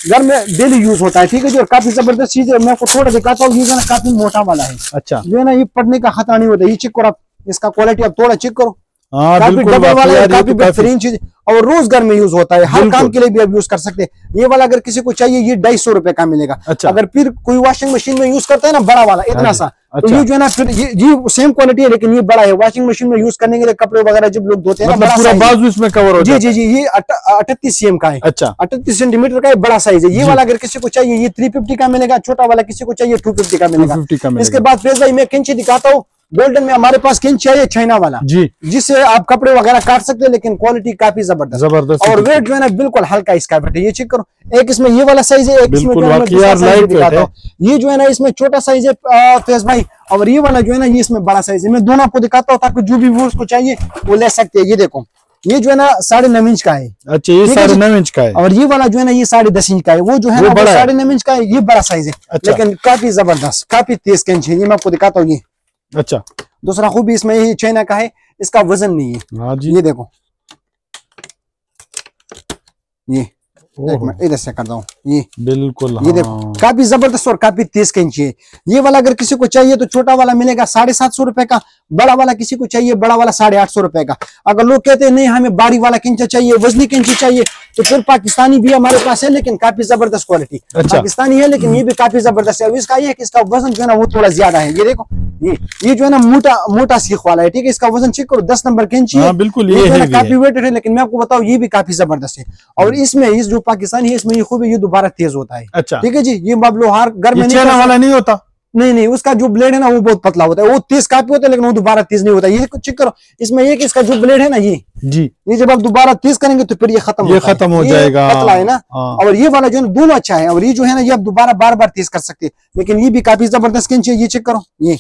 घर में डेली यूज़ होता है ठीक है जी? और काफ़ी ज़बरदस्त चीज़ है। मैं आपको थोड़ा दिखाता हूँ ये जो है ना काफ़ी मोटा वाला है। अच्छा। ये है ना ये पढ़ने का खतरा नहीं होता ये चेक करो आप इसका क्वालिटी आप थोड़ा चेक करो। काफ़ी डबल वाला है काफ़ी तो बेहतरीन चीज़ और रोज घर में यूज़ होता है हर काम के लिए भी आप यूज़ कर सकते हैं। ये वाला अगर किसी को चाहिए ये ढाई सौ रुपए का मिलेगा। अच्छा। अगर फिर कोई वॉशिंग मशीन में यूज़ करता है ना बड़ा वाला इतना हाँ सा तो अच्छा। ये जो है ना फिर ये ये सेम क्वालिटी है लेकिन ये बड़ा है। वॉशिंग मशीन में यूज़ करने के लिए कपड़े वगैरह जब लोग धोते हैं ना मतलब पूरा बाजू इसमें कवर हो जी जी जी ये अठतीस सीएम का है। अच्छा। अठतीस सेंटीमीटर का बड़ा साइज़ है। ये वाला अगर किसी को चाहिए ये थ्री फिफ्टी का मिलेगा छोटा वाला किसी को चाहिए टू फिफ्टी का मिलेगा। 250 का मिलेगा। इसके बाद फिर भाई मैं किंची दिखाता हूँ गोल्डन में हमारे पास किंची है चाइना वाला। जी। जिससे आप कपड़े वगैरह काट सकते हैं लेकिन क्वालिटी काफ़ी ज़बरदस्त। ज़बरदस्त और वेट जो है ना बिल्कुल हल्का इसका बेटे ये चेक करो। एक इसमें ये वाला साइज़ है एक इसमें। ये जो है ना इसमें छोटा साइज़ है भाई। और ये वाला जो है ना ये इसमें बड़ा साइज़ है। मैं दोनों आपको दिखाता हूँ ताकि जो भी वो उसको चाहिए वो ले सकते हैं। ये देखो ये जो है ना साढ़े नौ इंच का है। अच्छा ये साढ़े नौ इंच का है। और ये वाला जो है ना ये साढ़े दस इंच का है। वो जो है ना। साढ़े नौ इंच का है। ये बड़ा साइज़ है। अच्छा। लेकिन काफ़ी ज़बरदस्त काफ़ी तेज कैंची है। ये मैं आपको दिखाता हूँ ये। अच्छा। दूसरा खूबी इसमें ये चाइना का है इसका वज़न नहीं है। हाँ जी। ये देखो। ये इधर से करता हूँ। ये बिल्कुल ये देखो हाँ। काफ़ी ज़बरदस्त और काफ़ी तेज कैंची है। ये वाला अगर किसी को चाहिए तो छोटा वाला मिलेगा साढ़े सात सौ रुपए का बड़ा वाला किसी को चाहिए बड़ा वाला साढ़े आठ सौ रुपए का। अगर लोग कहते हैं नहीं हमें बारी वाला किंचा चाहिए वजनी किंची चाहिए तो फिर पाकिस्तानी भी हमारे पास है लेकिन काफ़ी ज़बरदस्त क्वालिटी अच्छा। पाकिस्तानी है लेकिन ये भी काफ़ी ज़बरदस्त है। इसका ये है कि इसका वज़न जो है ना वो थोड़ा ज़्यादा है। ये देखो ये ये जो है ना मोटा मोटा सीख वाला है ठीक है? इसका वज़न चेक करो दस नंबर कैंची है हाँ, बिल्कुल, ये है काफ़ी वेटेड है लेकिन मैं आपको बताऊँ ये भी काफ़ी ज़बरदस्त है। और इसमें इस जो पाकिस्तानी है इसमें ये खूबी ये दोबारा तेज होता है। अच्छा। ठीक है जी? ये लोहार घर नहीं वाला नहीं होता। नहीं नहीं उसका जो ब्लेड है ना वो बहुत पतला होता है। वो तीस काफ़ी होता है लेकिन वो दोबारा तेज नहीं होता। ये चेक करो। इसमें ये कि इसका जो ब्लेड है ना ये। जी। ये जब आप दोबारा तीस करेंगे तो फिर ये खत्म ये खत्म हो जाएगा। पतला है ना? हाँ। और ये वाला जो है दोनों अच्छा है। और ये जो है ना ये आप दोबारा बार बार तेज कर सकते हैं। लेकिन ये भी काफ़ी ज़बरदस्त है ये चेक करो। ये।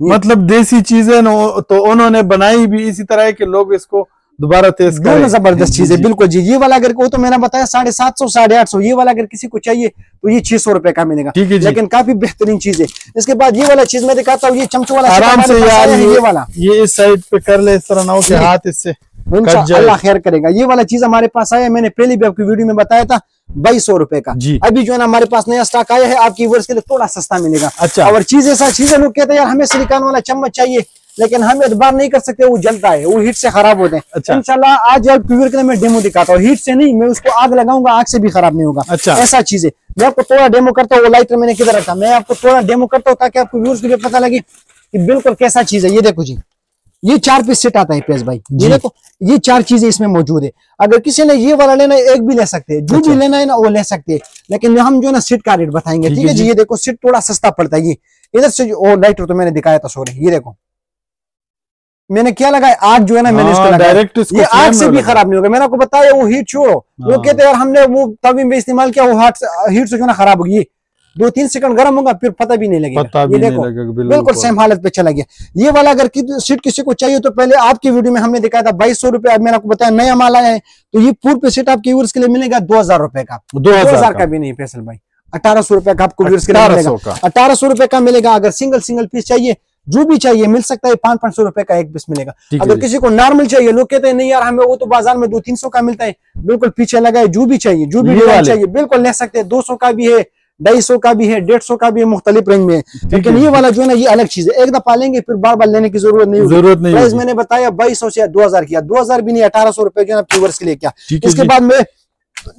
मतलब देसी चीज़ें तो उन्होंने बनाई भी। इसी तरह कि लोग इसको दोबारा तेज दोनों ज़बरदस्त चीज़ है बिल्कुल जी। ये वाला अगर वो तो मैंने बताया साढ़े सात सौ साढ़े आठ सौ ये वाला अगर किसी को चाहिए तो ये छह सौ रुपए का मिलेगा। ठीक है लेकिन काफ़ी बेहतरीन चीज़। है इसके बाद ये वाला चीज़ मैं दिखाता हूँ ये चमचो वाला आराम से यार ये, वाला। ये इस साइड पे कर ले इस तरह ना हो कि हाथ इससे अल्लाह खैर करेगा। ये वाला चीज़ हमारे पास आया मैंने पहले भी आपकी वीडियो में बताया था बाईस सौ रुपए का। जी। अभी जो है ना हमारे पास नया स्टॉक आया है आपकी वर्ष के लिए थोड़ा सस्ता मिलेगा। अच्छा। और चीज़ ऐसा चीज़ है लोग कहते हैं यार हमें सिलिकॉन वाला चम्मच चाहिए। लेकिन हम एतबार नहीं कर सकते वो जलता है वो हीट से खराब होते हैं। अच्छा। इंशाल्लाह आज आपकी वीडियो के मैं डेमो दिखाता हूँ। हीट से नहीं मैं उसको आग लगाऊँगा आग से भी खराब नहीं होगा। अच्छा। ऐसा चीज़ है। मैं आपको थोड़ा डेमो करता हूँ वो लाइटर मैंने किधर रखा? मैं आपको थोड़ा डेमो करता हूँ ताकि आपको व्यूअर्स को भी पता लगे कि बिल्कुल कैसा चीज़ है। ये देखो जी ये चार पीस सेट आता है पेश भाई। ये देखो ये चार चीज़ें इसमें मौजूद है। अगर किसी ने ये वाला लेना है एक भी ले सकते हैं। जो अच्छा। भी लेना है ना वो ले सकते हैं। लेकिन हम जो है ना सीट का रेट बताएँगे। ठीक है जी। ये देखो सीट थोड़ा सस्ता पड़ता है। ये इधर से जो ओ लाइटर तो मैंने दिखाया था सॉरी ये देखो। मैंने क्या लगाया? आग जो है ना मैंने हाँ, इसको लगाया। ये आग से भी खराब नहीं होगा। मैंने आपको बताया वो हीट छोड़ो। वो कहते हैं यार हमने वो तवी में इस्तेमाल किया वो हाथ हीट से जो है ना खराब होगी। दो तीन सेकंड गर्म होगा फिर पता भी नहीं लगेगा। पता भी ये नहीं देखो लगेगा बिल्कुल। सेम हालत पे चला गया। ये वाला अगर कि, सीट किसी को चाहिए तो पहले आपकी वीडियो में हमने दिखाया था बाईस सौ रुपए मैंने आपको बताया नया माल आया है। तो ये पूर्व पे सीट आपके व्यूअर्स के लिए मिलेगा दो हज़ार रुपए का। दो हज़ार का। भी नहीं फैसल भाई। अठारह सौ रुपए का आपको व्यूअर्स के लिए मिलेगा। अठारह सौ रुपए का मिलेगा। अगर सिंगल सिंगल पीस चाहिए जो भी चाहिए मिल सकता है पाँच पाँच सौ रुपए का एक पीस मिलेगा। अगर किसी को नॉर्मल चाहिए लोग कहते हैं नहीं यार हमें वो तो बाज़ार में दो तीन सौ का मिलता है। बिल्कुल पीछे लगा है जो भी चाहिए जो भी। चाहिए बिल्कुल ले सकते हैं। दो सौ का भी है ढाई सौ का भी है डेढ़ सौ का भी है मुख्तलिफ़ रेंज में लेकिन ये वाला जो है ना ये अलग चीज़ है। एक दफ़ा लेंगे फिर बार बार लेने की ज़रूरत नहीं ज़रूरत नहीं प्राइस मैंने बताया बाईस सौ से दो हज़ार किया। दो हज़ार भी नहीं अठारह सौ रुपए जो है व्यूवर्स के लिए क्या। इसके बाद में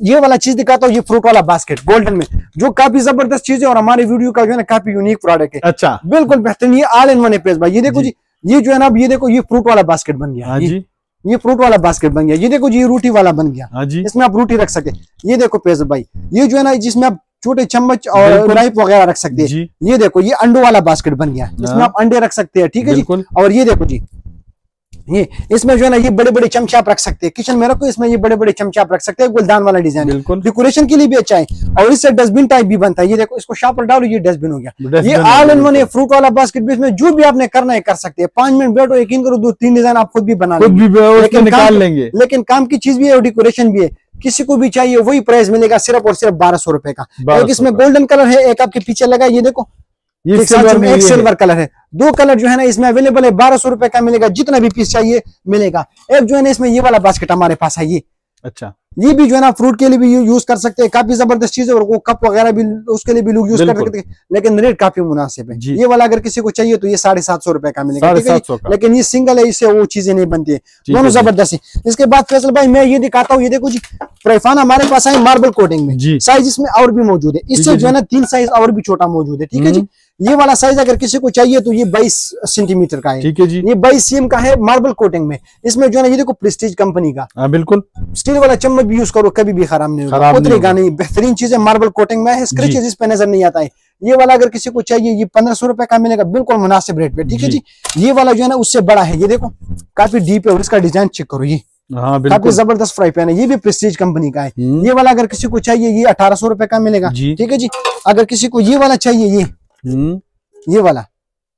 ये वाला चीज़ दिखाता हूँ ये फ्रूट वाला बास्केट गोल्डन में। जो काफ़ी ज़बरदस्त चीज़ है और हमारे वीडियो का जो है ना काफ़ी यूनिक प्रोडक्ट है। अच्छा। बिल्कुल बेहतरीन ये ऑल इन वन है पेज भाई। ये देखो जी। ये जो है ना अब ये देखो ये फ्रूट वाला बास्केट बन गया। हाँ ये, जी। ये फ्रूट वाला बास्केट बन गया। ये देखो जी ये रोटी वाला बन गया। हाँ जी। इसमें आप रोटी रख सके ये देखो पेज भाई। ये जो है ना जिसमें आप छोटे चम्मच और नाइफ वगैरह रख सकते हैं। ये देखो ये अंडों वाला बास्केट बन गया। इसमें हाँ। आप अंडे रख सकते हैं ठीक है जी? और ये देखो जी ये इसमें जो है ना ये बड़े बड़े चमचे आप रख सकते हैं। किचन में रखो इसमें ये बड़े बड़े चमचे आप रख सकते हैं गुलदान वाला डिज़ाइन। बिल्कुल। डेकोरेशन के लिए भी अच्छा है। और इससे डस्टबिन टाइप भी बनता है। ये देखो इसको शापर डालो ये डस्टबिन हो गया। ये ऑल इन वन। फ्रूट वाला बास्केट भी इसमें जो भी आपने करना है कर सकते हैं। पाँच मिनट बैठो यकीन करो दो तीन डिज़ाइन आप खुद भी बना लेकिन निकाल लेंगे। लेकिन काम की चीज़ भी है और डेकोरेशन भी है। किसी को भी चाहिए वही प्राइस मिलेगा सिर्फ़ और सिर्फ़ बारह सौ रुपए का। एक इसमें गोल्डन कलर है एक आपके पीछे लगा ये देखो ये सिल्वर में एक सिल्वर कलर है। दो कलर जो है ना इसमें अवेलेबल है बारह सौ रुपए का मिलेगा जितना भी पीस चाहिए मिलेगा। एक जो है ना इसमें ये वाला बास्केट हमारे पास है ये। अच्छा। ये भी जो है ना फ्रूट के लिए भी यूज़ कर सकते हैं। काफ़ी ज़बरदस्त चीज़ है और वो कप वगैरह भी उसके लिए भी लोग यूज़ कर सकते हैं। लेकिन रेट काफ़ी मुनासिब है। ये वाला अगर किसी को चाहिए तो ये साढ़े सात सौ रुपए का मिलेगा लेकिन ये सिंगल है इससे वो चीज़ें नहीं बनती है। दोनों ज़बरदस्त है। इसके बाद फैसल भाई मैं ये दिखाता हूँ ये देखो जी प्रेफान हमारे पास है मार्बल कोटिंग में। साइज़ इसमें और भी मौजूद है। इससे जो है ना तीन साइज़ और भी छोटा मौजूद है ठीक है जी? ये वाला साइज़ अगर किसी को चाहिए तो ये बाईस सेंटीमीटर का है। ठीक है जी। ये बाईस सीएम का है मार्बल कोटिंग में। इसमें जो है ना ये देखो प्रेस्टीज कंपनी का। हाँ बिल्कुल। स्टील वाला चम्मच भी यूज़ करो कभी भी खराब नहीं होगा। उतरेगा नहीं बेहतरीन चीज़ है मार्बल कोटिंग में है स्क्रेचेस इस पे नज़र नहीं आता है। ये वाला अगर किसी को चाहिए ये पंद्रह सौ रुपए का मिलेगा बिल्कुल मुनासिब रेट पे ठीक है जी। जी? ये वाला जो है ना उससे बड़ा है ये देखो काफ़ी डीप है और इसका डिज़ाइन चेक करो ये। हाँ काफ़ी ज़बरदस्त फ्राई पैन है ये भी प्रेस्टीज कंपनी का है। हम्म, ये वाला अगर किसी को चाहिए ये अठारह सौ रुपए का मिलेगा ठीक है जी? अगर किसी को ये वाला चाहिए ये। हम्म, ये वाला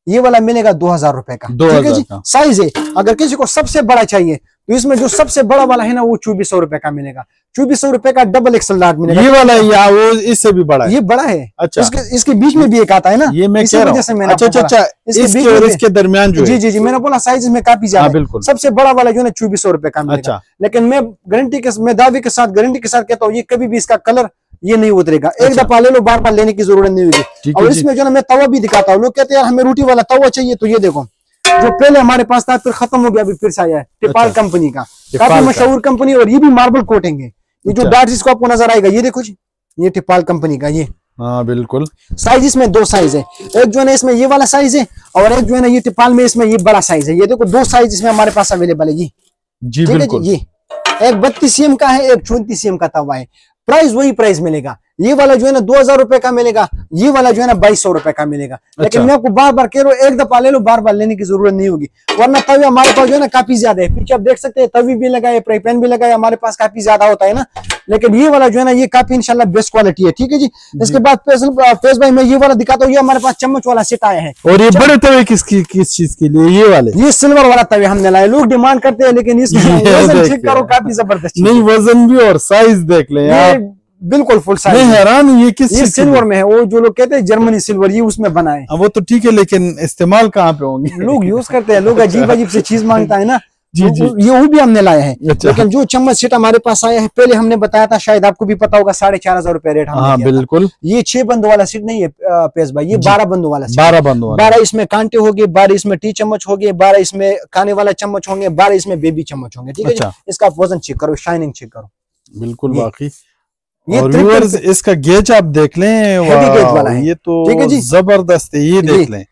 ये वाला मिलेगा दो हज़ार रुपए का ठीक है जी? साइज़ है अगर किसी को सबसे बड़ा चाहिए तो इसमें जो सबसे बड़ा वाला है ना वो चौबीस सौ रुपए का मिलेगा। चौबीस सौ रुपए का डबल एक्सल लार्ज मिलेगा। ये वाला या वो इससे भी बड़ा है? ये बड़ा है। अच्छा। इसके इसके बीच में भी एक आता है ना? ये मैं इसी कह रहा वजह से हूँ। मैंने अच्छा अच्छा अच्छा इसके बीच और इसके दरमियान जो जी जी जी मैंने बोला साइज़ इसमें काफ़ी हाँ ज़्यादा बिल्कुल। सबसे बड़ा वाला जो है चौबीस सौ रुपए का मिलेगा। अच्छा। लेकिन मैं गारंटी के मैं दावे के साथ गारंटी के साथ कहता हूँ ये कभी भी इसका कलर ये नहीं उतरेगा। एक अच्छा। दफ़ा ले लो बार बार लेने की ज़रूरत नहीं होगी। और इसमें जो ना मैं तवा भी दिखाता हूँ। लोग कहते हैं यार हमें रोटी वाला तवा चाहिए तो ये देखो। जो पहले हमारे पास था फिर खत्म हो गया अभी फिर से आया है। टिपाल अच्छा। कंपनी का। काफ़ी मशहूर कंपनी और ये भी मार्बल कोटिंग है। ये जो अच्छा। डार्ट इसको आपको नज़र आएगा ये देखो जी ये टिपाल कंपनी का ये। हाँ बिल्कुल। साइज़ इसमें दो साइज़ है। एक जो है ना इसमें ये वाला साइज़ है और एक जो है ना ये टिपाल में इसमें ये बड़ा साइज़ है। ये देखो दो साइज़ इसमें हमारे पास अवेलेबल है ये। जी बिल्कुल। ये। एक बत्तीस सीएम का है एक चौंतीस सीएम का तवा है। प्राइस वही प्राइस मिलेगा। ये वाला जो है ना दो हज़ार रुपए का मिलेगा ये वाला जो है ना बाईस सौ रुपए का मिलेगा। अच्छा। लेकिन। मैं आपको बार बार कह रहा हूँ एक दफ़ा ले लो बार बार लेने की ज़रूरत नहीं होगी। वरना तवे हमारे पास जो है ना काफ़ी ज़्यादा है। पीछे आप देख सकते हैं तवी भी लगाए पैन भी लगाए हमारे पास काफ़ी ज़्यादा होता है ना। लेकिन ये वाला जो है ना ये काफ़ी इनशाला बेस्ट क्वालिटी है ठीक है जी? इसके बाद फेस भाई मैं ये वाला दिखाता हूँ ये हमारे पास चम्मच वाला सेट आया है। और ये बड़े तवे किसकी किस चीज़ के लिए? ये वाले। ये सिल्वर वाला तवे हमने लाए लोग डिमांड करते हैं लेकिन इसमें *laughs* हैं। काफ़ी ज़बरदस्त नहीं वज़न भी और साइज़ देख ले यार। बिल्कुल फुल साइज़ मैं हैरान हूँ ये किस ये सिल्वर में? है वो जो लोग कहते हैं जर्मनी सिल्वर ये उसमें बना है। हाँ, वो तो ठीक है लेकिन इस्तेमाल कहाँ पे होंगे? लोग यूज़ करते हैं लोग अजीब अजीब से चीज़ माँगता है ना। *laughs* जी, जी। ये वो भी हमने लाया है। अच्छा। लेकिन जो चम्मच सेट हमारे पास आया है पहले हमने बताया था शायद आपको भी पता होगा साढ़े चार हज़ार रुपए रेट हाँ बिल्कुल। ये छह बंदों वाला सीट नहीं है पेश भाई ये बारह बंदों वाला सीट बारह बंद बारह इसमें कांटे होंगे बारह इसमें टी चम्मच होंगे बारह इसमें खाने वाला चम्मच होंगे बारह इसमें बेबी चम्मच होंगे ठीक है अच्छा। इसका वज़न चेक करो शाइनिंग चेक करो। बिल्कुल बाकी। ये और व्यूअर्स इसका गेज आप देख लें वाह, gauge वाला है। ये तो ठीक है जी। ज़बरदस्त है ये देख लें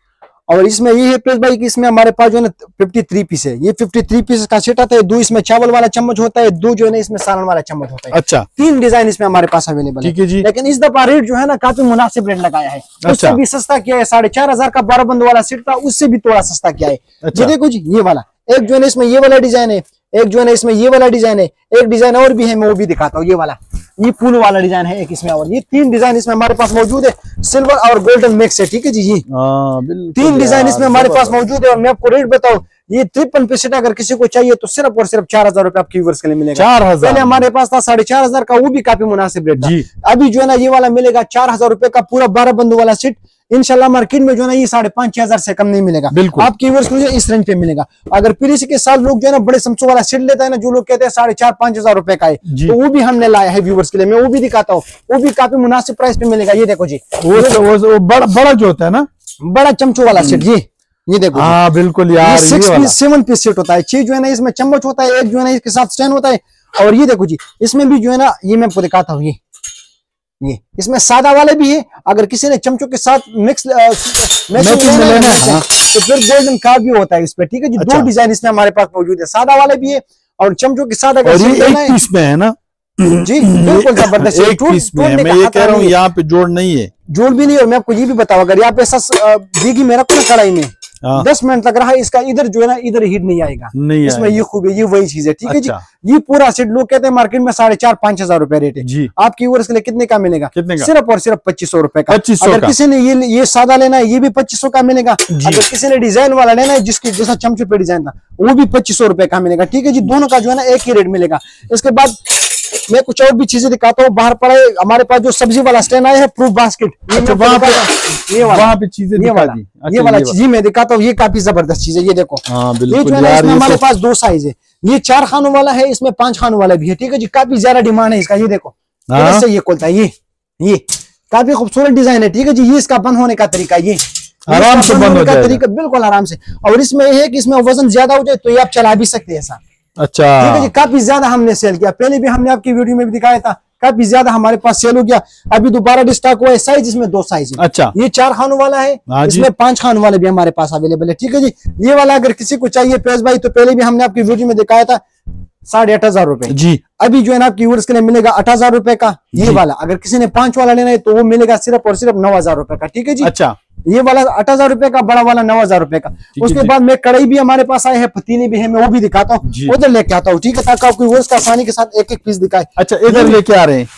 और इसमें ये है प्रेस भाई कि इसमें हमारे पास जो है ना 53 पीस है ये 53 पीस का सेट आता है दो इसमें चावल वाला चम्मच होता है दो जो है ना इसमें सालन वाला चम्मच होता है अच्छा तीन डिज़ाइन इसमें हमारे पास अवेलेबल है ठीक है जी लेकिन इस दफ़ा रेट जो है ना काफ़ी मुनासिब रेट लगाया है अच्छा। उससे। भी सस्ता किया है साढ़े चार हज़ार का बारह बंद वाला सेट था उससे भी थोड़ा सस्ता किया है अच्छा। ये देखो जी ये वाला एक जो है ना इसमें ये वाला डिज़ाइन है एक जो है ना इसमें ये वाला डिज़ाइन है एक डिज़ाइन और भी है मैं वो भी दिखाता हूँ ये वाला। ये फूल वाला डिज़ाइन है एक इसमें और ये तीन डिज़ाइन इसमें हमारे पास मौजूद है सिल्वर और गोल्डन मिक्स है ठीक है जी ये हाँ तीन डिज़ाइन इसमें हमारे पास मौजूद है और मैं आपको रेट बताऊँ ये ट्रिपल पेसेट अगर किसी को चाहिए तो सिर्फ़ और सिर्फ़ चार हज़ार रुपए आपकी व्यूअर्स के लिए मिलेगा। चार हज़ार। पहले हमारे पास था साढ़े चार हज़ार का वो भी काफ़ी मुनासिब रेट था। जी। अभी जो है ना ये वाला मिलेगा चार हज़ार रुपए का पूरा बारह बंदू वाला सीट इनशाला मार्केट में जो है ना ये साढ़े पाँच छह हज़ार से कम नहीं मिलेगा। बिल्कुल। आपकी व्यूअर्स को इस रेंज पे मिलेगा। अगर फिर के साथ लोग जो है ना बड़े समसो वाला सीट लेता है ना जो लोग कहते हैं साढ़े चार पाँच हज़ार रुपए का है तो वो भी हमने लाया है व्यूअर्स के लिए। मैं वो भी दिखाता हूँ। वो भी काफ़ी मुनासिब प्राइस पे मिलेगा। ये देखो जी। वो वो, वो बड़ा जो होता है ना। बड़ा चमचो वाला सेट जी। ये देखो हाँ बिल्कुल यार six piece seven piece set होता है। छह जो है ना इसमें चम्मच होता है एक जो है ना इसके साथ स्टैंड होता है। और ये देखो जी इसमें भी जो है ना ये मैं आपको दिखाता हूँ ये। ये। इसमें सादा वाले भी है। अगर किसी ने चमचों के साथ मिक्स लेना है। तो फिर गोल्डन कार्ड भी होता है इस पे ठीक है जी? दो अच्छा। डिज़ाइन इसमें हमारे पास मौजूद है। सादा वाले भी है और चमचों के साथ अगर एक है है ना? जी बिल्कुल *coughs* ज़बरदस्त। एक पीस में है। मैं ये कह रहा हूँ यहाँ पे जोड़ नहीं है। जोड़ भी नहीं और मैं आपको ये भी बताऊँ अगर यहाँ पे ऐसा देगी में रखो ना कढ़ाई में। हाँ। दस मिनट लग रहा है इसका इधर जो है ना इधर हीट नहीं आएगा। नहीं इसमें ये खूब है ये वही चीज़ है ठीक है जी? अच्छा। ये पूरा सेट लोग कहते हैं मार्केट में साढ़े चार पाँच हज़ार रुपए रेट है। जी। आपकी व्यूअर्स के लिए कितने का मिलेगा? कितने का? सिर्फ़ और सिर्फ़ पच्चीस सौ रुपए का। पच्चीस अगर। किसी ने ये ये सादा लेना है ये भी पच्चीस सौ का मिलेगा। अगर किसी ने डिज़ाइन वाला लेना है जिसकी जैसा चमचे पे डिज़ाइन था वो भी पच्चीस सौ रुपए का मिलेगा। ठीक है जी? दोनों का जो है ना एक ही रेट मिलेगा। इसके बाद मैं कुछ और भी चीज़ें दिखाता हूँ। बाहर पड़े हमारे पास जो सब्ज़ी वाला स्टैंड आया है प्रूफ बास्केट ये अच्छा वहाँ पे ये वाला। पे चीज़ें ये वाला। ये वाला अच्छा, चीज़ मैं दिखाता हूँ। ये काफ़ी ज़बरदस्त चीज़ है ये देखो। हाँ है हमारे तो पास दो साइज़ है। ये चार खानों वाला है इसमें पाँच खानों वाला भी है ठीक है जी? काफ़ी ज़्यादा डिमांड है इसका ये देखो। हाँ। इधर से ये खोलता है ये। ये। काफ़ी खूबसूरत डिज़ाइन है ठीक है जी? ये इसका बंद होने का तरीका ये। आराम से बंद होने का तरीका बिल्कुल आराम से। और इसमें ये है कि इसमें वज़न ज़्यादा हो जाए तो ये आप चला भी सकते हैं ऐसा ठीक है जी अच्छा काफ़ी ज़्यादा हमने सेल किया। पहले भी हमने आपकी वीडियो में भी दिखाया था काफ़ी ज़्यादा हमारे पास सेल हो गया। अभी दोबारा डिस्टॉक हुआ है साइज़ इसमें दो साइज़ है। अच्छा। ये चार खानों वाला है हाँ इसमें पाँच खानों वाले भी हमारे पास अवेलेबल है। ठीक है जी ये वाला अगर किसी को चाहिए पेश भाई तो पहले भी हमने आपकी वीडियो में दिखाया था साढ़े आठ हज़ार रुपए। जी। अभी जो है ना आपकी व्यूअर्स के लिए मिलेगा आठ हज़ार रुपए का। ये वाला अगर किसी ने पाँच वाला लेना है तो वो मिलेगा सिर्फ़ और सिर्फ़ नौ हज़ार रुपए का। ठीक है जी? अच्छा। ये वाला आठ हज़ार रुपए का बड़ा वाला नौ हज़ार रुपए का। उसके बाद में कड़ाई भी हमारे पास आए हैं पतीली भी है मैं वो भी दिखाता हूँ। उधर लेके आता हूँ ठीक है ताकि आपको आसानी के साथ एक एक पीस दिखाए। अच्छा इधर लेके आ रहे हैं।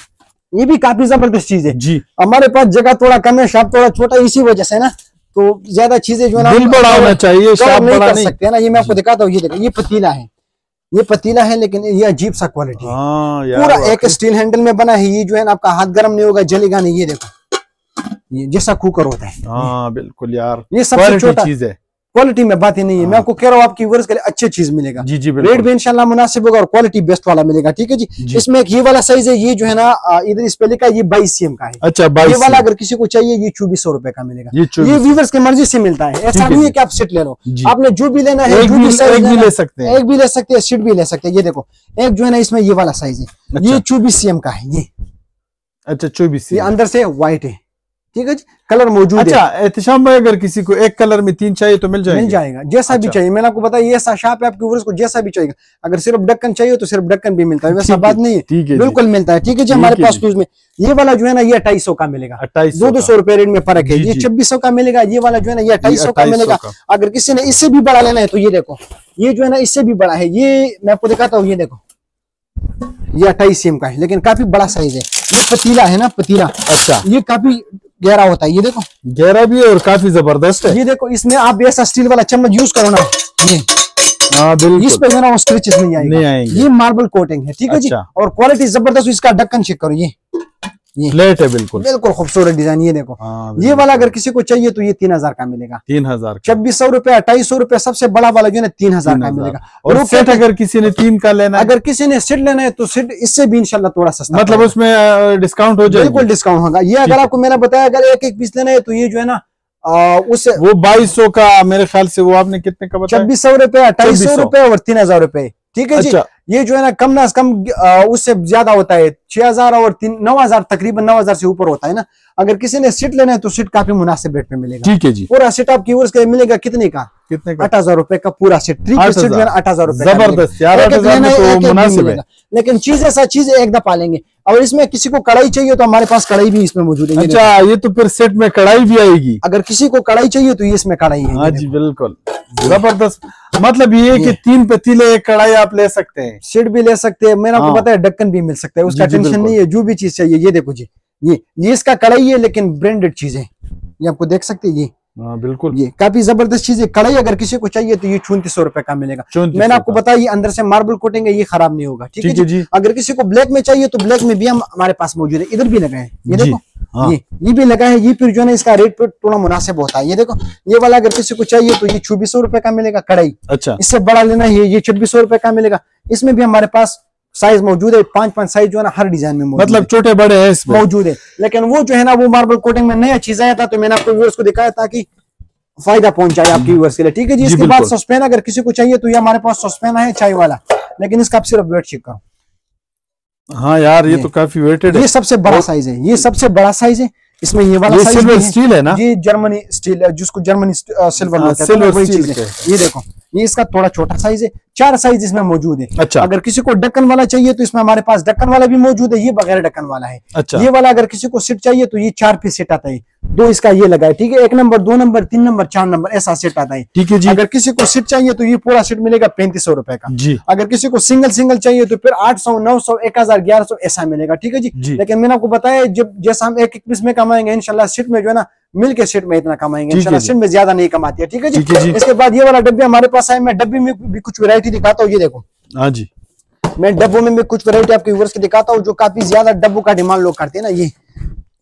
ये भी काफ़ी ज़बरदस्त चीज़ है। जी। हमारे पास जगह थोड़ा कम है शॉप थोड़ा छोटा इसी वजह से ना तो ज़्यादा चीज़ें जो है ना दिल बड़ा होना चाहिए, शॉप नहीं कर सकते ना ये मैं आपको दिखाता हूँ ये देखो ये पतीला है। ये पतीला है लेकिन ये अजीब सा क्वालिटी है। हाँ पूरा एक स्टील हैंडल में बना है ये जो है ना आपका हाथ गर्म नहीं होगा जलेगा नहीं ये देखो। जैसा कुकर होता है। हाँ बिल्कुल यार। ये सबसे छोटा चीज़ है। क्वालिटी में बात ही नहीं है। मैं हाँ। आपको कह रहा हूँ आपकी व्यूअर्स के लिए अच्छी चीज़ मिलेगा। जी जी रेट भी इंशाल्लाह मुनासिब होगा और क्वालिटी बेस्ट वाला मिलेगा ठीक है जी? जी। इसमें एक ये वाला साइज़ है ये जो है ना इधर इस पे लिखा है ये बाईस सीएम का है। अच्छा ये वाला अगर किसी को चाहिए ये चौबीस सौ रुपए का मिलेगा। ये ये 24 व्यूवर्स की मर्ज़ी से मिलता है। ऐसा नहीं है। कि आप सीट ले लो। आपने जो भी लेना है एक भी ले सकते हैं। एक भी ले सकते हैं सीट भी ले सकते हैं। ये देखो एक जो है ना इसमें ये वाला साइज़ है। अच्छा। ये चौबीस सीएम का है ये। अच्छा चौबीस ये अंदर से व्हाइट है। ठीक है जी? कलर मौजूद अच्छा है एहतशाम भाई अगर किसी को एक कलर में तीन चाहिए तो मिल जाएगा मिल जाएगा। जैसा अच्छा। भी। चाहिए। मैंने आपको बताया ये ऐसा शॉप है आपके व्यूवर्स को जैसा भी चाहिए अगर सिर्फ़ ढक्कन चाहिए तो सिर्फ़ ढक्कन भी मिलता है। वैसा बात नहीं है। ठीक है। बिल्कुल मिलता है। ठीक है जी हमारे पास। में। ये वाला जो है ना ये अट्ठाईस का मिलेगा। अट्ठाईस दो दो सौ रुपए रेट में फ़र्क है। ये छब्बीस का मिलेगा। ये वाला जो है ना ये अट्ठाईस का मिलेगा। अगर किसी ने इससे भी बड़ा लेना है तो ये देखो। ये जो है ना इससे भी बड़ा है। ये मैं आपको दिखाता हूँ ये देखो। ये अट्ठाईस का है लेकिन काफ़ी बड़ा साइज़ है। ये पतीला है ना पतीला। अच्छा। ये काफ़ी गहरा होता है ये देखो। गहरा भी है और काफ़ी ज़बरदस्त है। ये देखो इसमें आप ऐसा स्टील वाला चम्मच यूज़ करो ना। ये। हाँ इस पे जो ना वो स्क्रेचेस नहीं आएगा। नहीं आएँगे। ये मार्बल कोटिंग है ठीक है जी? अच्छा। और क्वालिटी ज़बरदस्त इसका ढक्कन चेक करो ये। फ्लैट है बिल्कुल। बिल्कुल खूबसूरत डिज़ाइन ये देखो। हाँ ये वाला अगर किसी को चाहिए तो ये तीन हज़ार का मिलेगा। तीन हज़ार छब्बीस सौ रुपए अट्ठाईस सौ रुपए सबसे बड़ा वाला जो है तीन हज़ार का मिलेगा। और सेट अगर किसी ने तीन का लेना अगर किसी ने सेट लेना है तो सेट इससे भी इंशाल्लाह थोड़ा सस्ता मतलब उसमें डिस्काउंट हो जाए बिल्कुल डिस्काउंट होगा। ये अगर आपको मैंने बताया अगर एक एक पीस लेना है तो ये जो है ना आ, उससे वो बाईस सौ का मेरे ख्याल से वो आपने कितने का बताया? छब्बीस सौ रुपए अट्ठाईस सौ 2400 रुपए और तीन हज़ार रुपए ठीक है अच्छा। जी ये जो है ना कम ना कम उससे ज़्यादा होता है छह हज़ार और तीन नौ हज़ार तकरीबन नौ हज़ार से ऊपर होता है ना। अगर किसी ने सीट लेना है तो सीट काफ़ी मुनासिब रेट पे मिलेगा। ठीक है जी। पूरा सेट आपकी व्यूअर्स के मिलेगा कितने का? कितने का? आठ हज़ार रुपए का पूरा सीट। थ्री सेट है आठ हज़ार। रुपए ज़बरदस्त यार में तो है। लेकिन चीज़ ऐसा चीज़ एक दफ़ा लेंगे। और इसमें किसी को कड़ाई चाहिए तो हमारे पास कड़ाई भी इसमें मौजूद है। अच्छा ये तो फिर सेट में कढ़ाई भी आएगी। अगर किसी को कड़ाई चाहिए तो ये इसमें कड़ाई है। हाँ जी बिल्कुल। ज़बरदस्त। मतलब ये कि तीन पतीले एक कढ़ाई आप ले सकते हैं। सीट भी ले सकते हैं मैंने आपको पता है ढक्कन भी मिल सकता है। उसका टेंशन नहीं है जो भी चीज़ चाहिए ये देखो जी। ये ये इसका कढ़ाई है लेकिन ब्रांडेड चीज़ है। ये आपको देख सकते हैं ये। हाँ बिल्कुल। ये काफ़ी ज़बरदस्त चीज़ है। कढ़ाई अगर किसी को चाहिए तो ये चौंतीस सौ रुपए का मिलेगा। मैंने आपको। बताया ये अंदर से मार्बल कोटिंग है ये खराब नहीं होगा ठीक है जी? अगर किसी को ब्लैक में चाहिए तो ब्लैक में भी हम हमारे पास मौजूद है। इधर भी लगा है ये देखो। हाँ। ये ये भी लगा है ये फिर जो है ना इसका रेट पे थोड़ा मुनासिब होता है। ये देखो ये वाला अगर किसी को चाहिए तो ये चौबीस सौ रुपए का मिलेगा कढ़ाई। अच्छा। इससे बड़ा लेना है ये छब्बीस सौ रुपए का मिलेगा। इसमें भी हमारे पास साइज़ मौजूद है पाँच पाँच साइज़ जो है ना हर डिज़ाइन में मतलब छोटे बड़े हैं मौजूद है। लेकिन वो जो है ना वो मार्बल कोटिंग में नया चीज़ आया था तो मैंने आपको व्यूअर्स को दिखाया ताकि फ़ायदा पहुँचाए आपकी व्यूअर्स के लिए। ठीक है जी जी, इसके बाद। सस्पेन अगर किसी को चाहिए तो ये हमारे पास सस्पेन है चाय वाला। लेकिन इसका आप सिर्फ़ वेट चेक करो। हाँ यार ये ये। तो काफ़ी वेटेड ये सबसे बड़ा साइज़ है ये सबसे बड़ा साइज़ है। इसमें ये वाला ये सिल्वर है। स्टील है ना? ये जर्मनी स्टील जिसको जर्मनी सिल्वर हाँ, सिल्वर स्टील है। ये देखो ये इसका थोड़ा छोटा साइज़ है। चार साइज़ इसमें मौजूद है। अच्छा। अगर किसी को डक्कन वाला चाहिए तो इसमें हमारे पास डक्कन वाला भी मौजूद है ये बगैर ढक्कन वाला है। अच्छा। ये वाला अगर किसी को सेट चाहिए तो ये चार पीस सेट आता है। दो इसका ये लगा है ठीक है? एक नंबर दो नंबर तीन नंबर चार नंबर ऐसा सेट आता है। ठीक है जी। अगर किसी को सेट चाहिए तो ये पूरा सेट मिलेगा पैंतीस सौ रुपए का। जी। अगर किसी को सिंगल सिंगल चाहिए तो फिर आठ सौ नौ सौ एक हज़ार ग्यारह सौ ऐसा मिलेगा ठीक है जी? जी। लेकिन मैंने आपको बताया जब जैसा हम एक एक पीस में कमाएँगे इंशाल्लाह सेट में जो है ना मिल के सेट में इतना कमाएँगे इंशाल्लाह। सेट में ज़्यादा नहीं कमाती है ठीक है जी। इसके बाद ये वाला डब्बे हमारे पास आए मैं डब्बे में भी कुछ वैरायटी दिखाता हूँ ये देखो। हाँ जी। मैं डब्बों में भी कुछ वैरायटी आपके व्यूअर्स की दिखाता हूँ जो काफ़ी ज़्यादा डब्बों का डिमांड लोग करते हैं ना ये।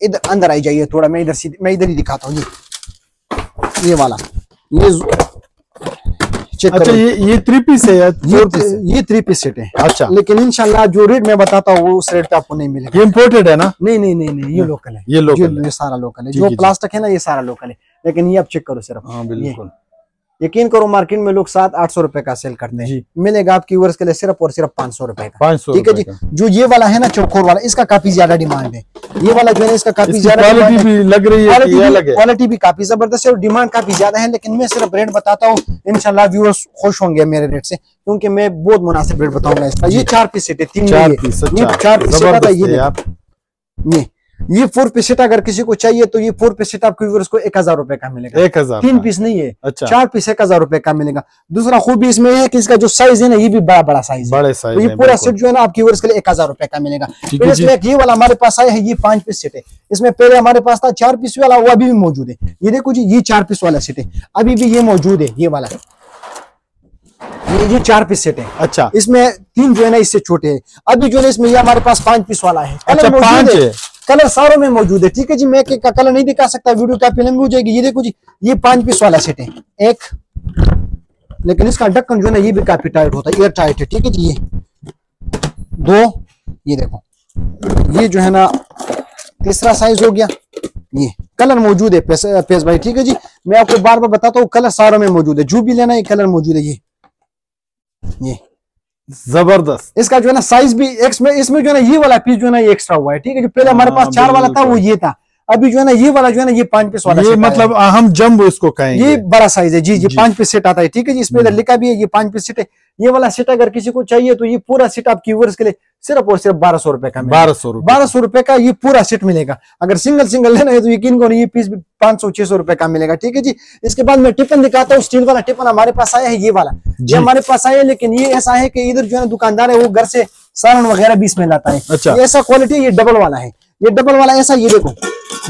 इधर अंदर आई जाइए थोड़ा मैं इधर सीधे मैं इधर ही दिखाता हूँ ये ये वाला। ये चेक अच्छा ये ये थ्री पीस है या पीस है? ये थ्री पीस सेट है। अच्छा। लेकिन इनशाला जो रेट मैं बताता हूँ उस रेट पे आपको नहीं मिलेगा। ये इम्पोर्टेड है ना? नहीं नहीं नहीं नहीं ये लोकल है। ये लोकल ये- ये सारा लोकल है। जो प्लास्टिक है ना ये सारा लोकल है। लेकिन ये आप चेक करो सिर्फ़। हाँ बिल्कुल। यकीन करो मार्केट में लोग सात आठ सौ रुपए का सेल करते हैं। मिलेगा आपकी व्यूअर्स के लिए सिर्फ़ और सिर्फ़ पाँच सौ रुपए का। ठीक है जी? जो ये वाला है ना चौकोर वाला इसका काफ़ी ज़्यादा डिमांड है। ये वाला जो है इसका काफ़ी ज़्यादा क्वालिटी भी लग रही है क्वालिटी भी काफ़ी ज़बरदस्त है और डिमांड काफ़ी ज़्यादा है लेकिन मैं सिर्फ़ रेट बताता हूँ। इंशाल्लाह व्यूअर्स खुश होंगे मेरे रेट से क्योंकि मैं बहुत मुनासिब रेट बताऊँगा इसका। ये चार पीस सेट है तीन चार। पीस अच्छा। चार पीस ये ये ये फोर पीस सेट अगर किसी को चाहिए तो ये फोर पीस सेट आपको व्यूअर्स को एक हज़ार रुपए का मिलेगा। एक हज़ार तीन पीस नहीं है अच्छा। चार पीस एक हज़ार रुपए का मिलेगा। दूसरा खूबी इसमें है कि इसका जो साइज़ है ना ये भी बड़ा बड़ा साइज़ है। बड़े तो ये पूरा सेट जो है ना आपकी व्यूअर्स के लिए एक हज़ार रुपए का मिलेगा। फिर इसमें ये वाला हमारे पास आया है ये पाँच पीस सेट है। इसमें पहले हमारे पास था चार पीस वाला वो अभी भी मौजूद है। ये देखो जी ये चार पीस वाला सेट है। अभी भी ये मौजूद है ये वाला। ये ये चार पीस सेट है। अच्छा। इसमें तीन जो है ना इससे छोटे हैं। अभी जो है इसमें ये हमारे पास पाँच पीस वाला है। अच्छा, पाँच है। कलर सारों में मौजूद है ठीक है जी? मैं एक का कलर नहीं दिखा सकता वीडियो काफ़ी लंबी हो जाएगी। ये देखो जी ये पाँच पीस वाला सेट है एक। लेकिन इसका ढक्कन जो है ना ये भी काफ़ी टाइट होता है एयर टाइट है ठीक है जी? ये। दो ये देखो। ये जो है ना तीसरा साइज़ हो गया। ये कलर मौजूद है पेस, पेस भाई ठीक है जी? मैं आपको बार बार बताता हूँ कलर सारों में मौजूद है। जो भी लेना है कलर मौजूद है ये। ये। ज़बरदस्त। इसका जो है ना साइज़ भी एक्स में इसमें जो है ना ये वाला पीस जो है ना ये एक्स्ट्रा हुआ है ठीक है? जो पहले हमारे हाँ, पास चार वाला था वो ये था। अभी जो है ना ये वाला जो है ना ये पाँच पीस वाला ये। मतलब हम जम्बो इसको कहेंगे। ये बड़ा साइज़ है जी जी जी। पाँच पीस सेट आता है ठीक है जी? इसमें इधर लिखा भी है ये पाँच पीस सेट है। ये वाला सेट अगर किसी को चाहिए तो ये पूरा सेट आपकी व्यूअर्स के लिए सिर्फ़ और सिर्फ़ बारह सौ रुपए का बारह सौ रुपए। बारह सौ रुपए का ये पूरा सेट मिलेगा। अगर सिंगल सिंगल लेना है तो यकीन करो ये पीस भी पाँच सौ छह सौ रुपए का मिलेगा ठीक है जी? इसके बाद मैं टिफ़िन दिखाता हूँ स्टील वाला टिफ़िन हमारे पास आया है ये वाला। ये हमारे पास आया है लेकिन ये ऐसा है कि इधर जो है दुकानदार है वो घर से सालन वगैरह भी इसमें लाता है। अच्छा। ऐसा क्वालिटी है ये डबल वाला है। ये डबल वाला ऐसा ये देखो।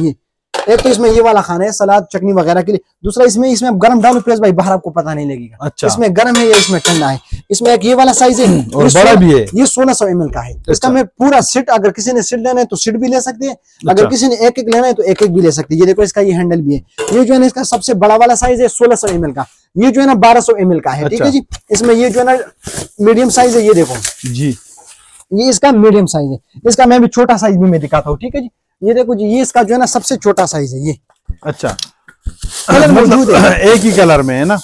ये। एक तो इसमें ये वाला खाना है सलाद चटनी वगैरह के लिए। दूसरा इसमें इसमें आप गर्म डालो प्रेस भाई बाहर आपको पता नहीं लगेगा। अच्छा। इसमें गर्म है या इसमें ठंडा है? इसमें एक ये वाला साइज़ है और बड़ा भी है। ये सोलह सौ एम का है। अच्छा। इसका अच्छा। मैं पूरा सिट अगर किसी ने सिट लेना है तो सिट भी ले सकते हैं। अगर अच्छा। किसी ने एक एक लेना है तो एक एक भी ले सकते हैं। ये देखो इसका ये हैंडल भी है। ये जो है ना इसका सबसे बड़ा वाला साइज़ है सोलह सौ एम का। ये जो है ना बारह सौ एम का है ठीक अच्छा। है जी? इसमें ये जो है ना मीडियम साइज़ है ये देखो। जी। ये इसका मीडियम साइज़ है। इसका मैं भी छोटा साइज़ भी मैं दिखाता हूँ ठीक है जी? ये देखो जी ये इसका जो है ना सबसे छोटा साइज़ है ये। अच्छा। कलर मौजूद है। मतलब *clears throat* एक ही कलर में है ना?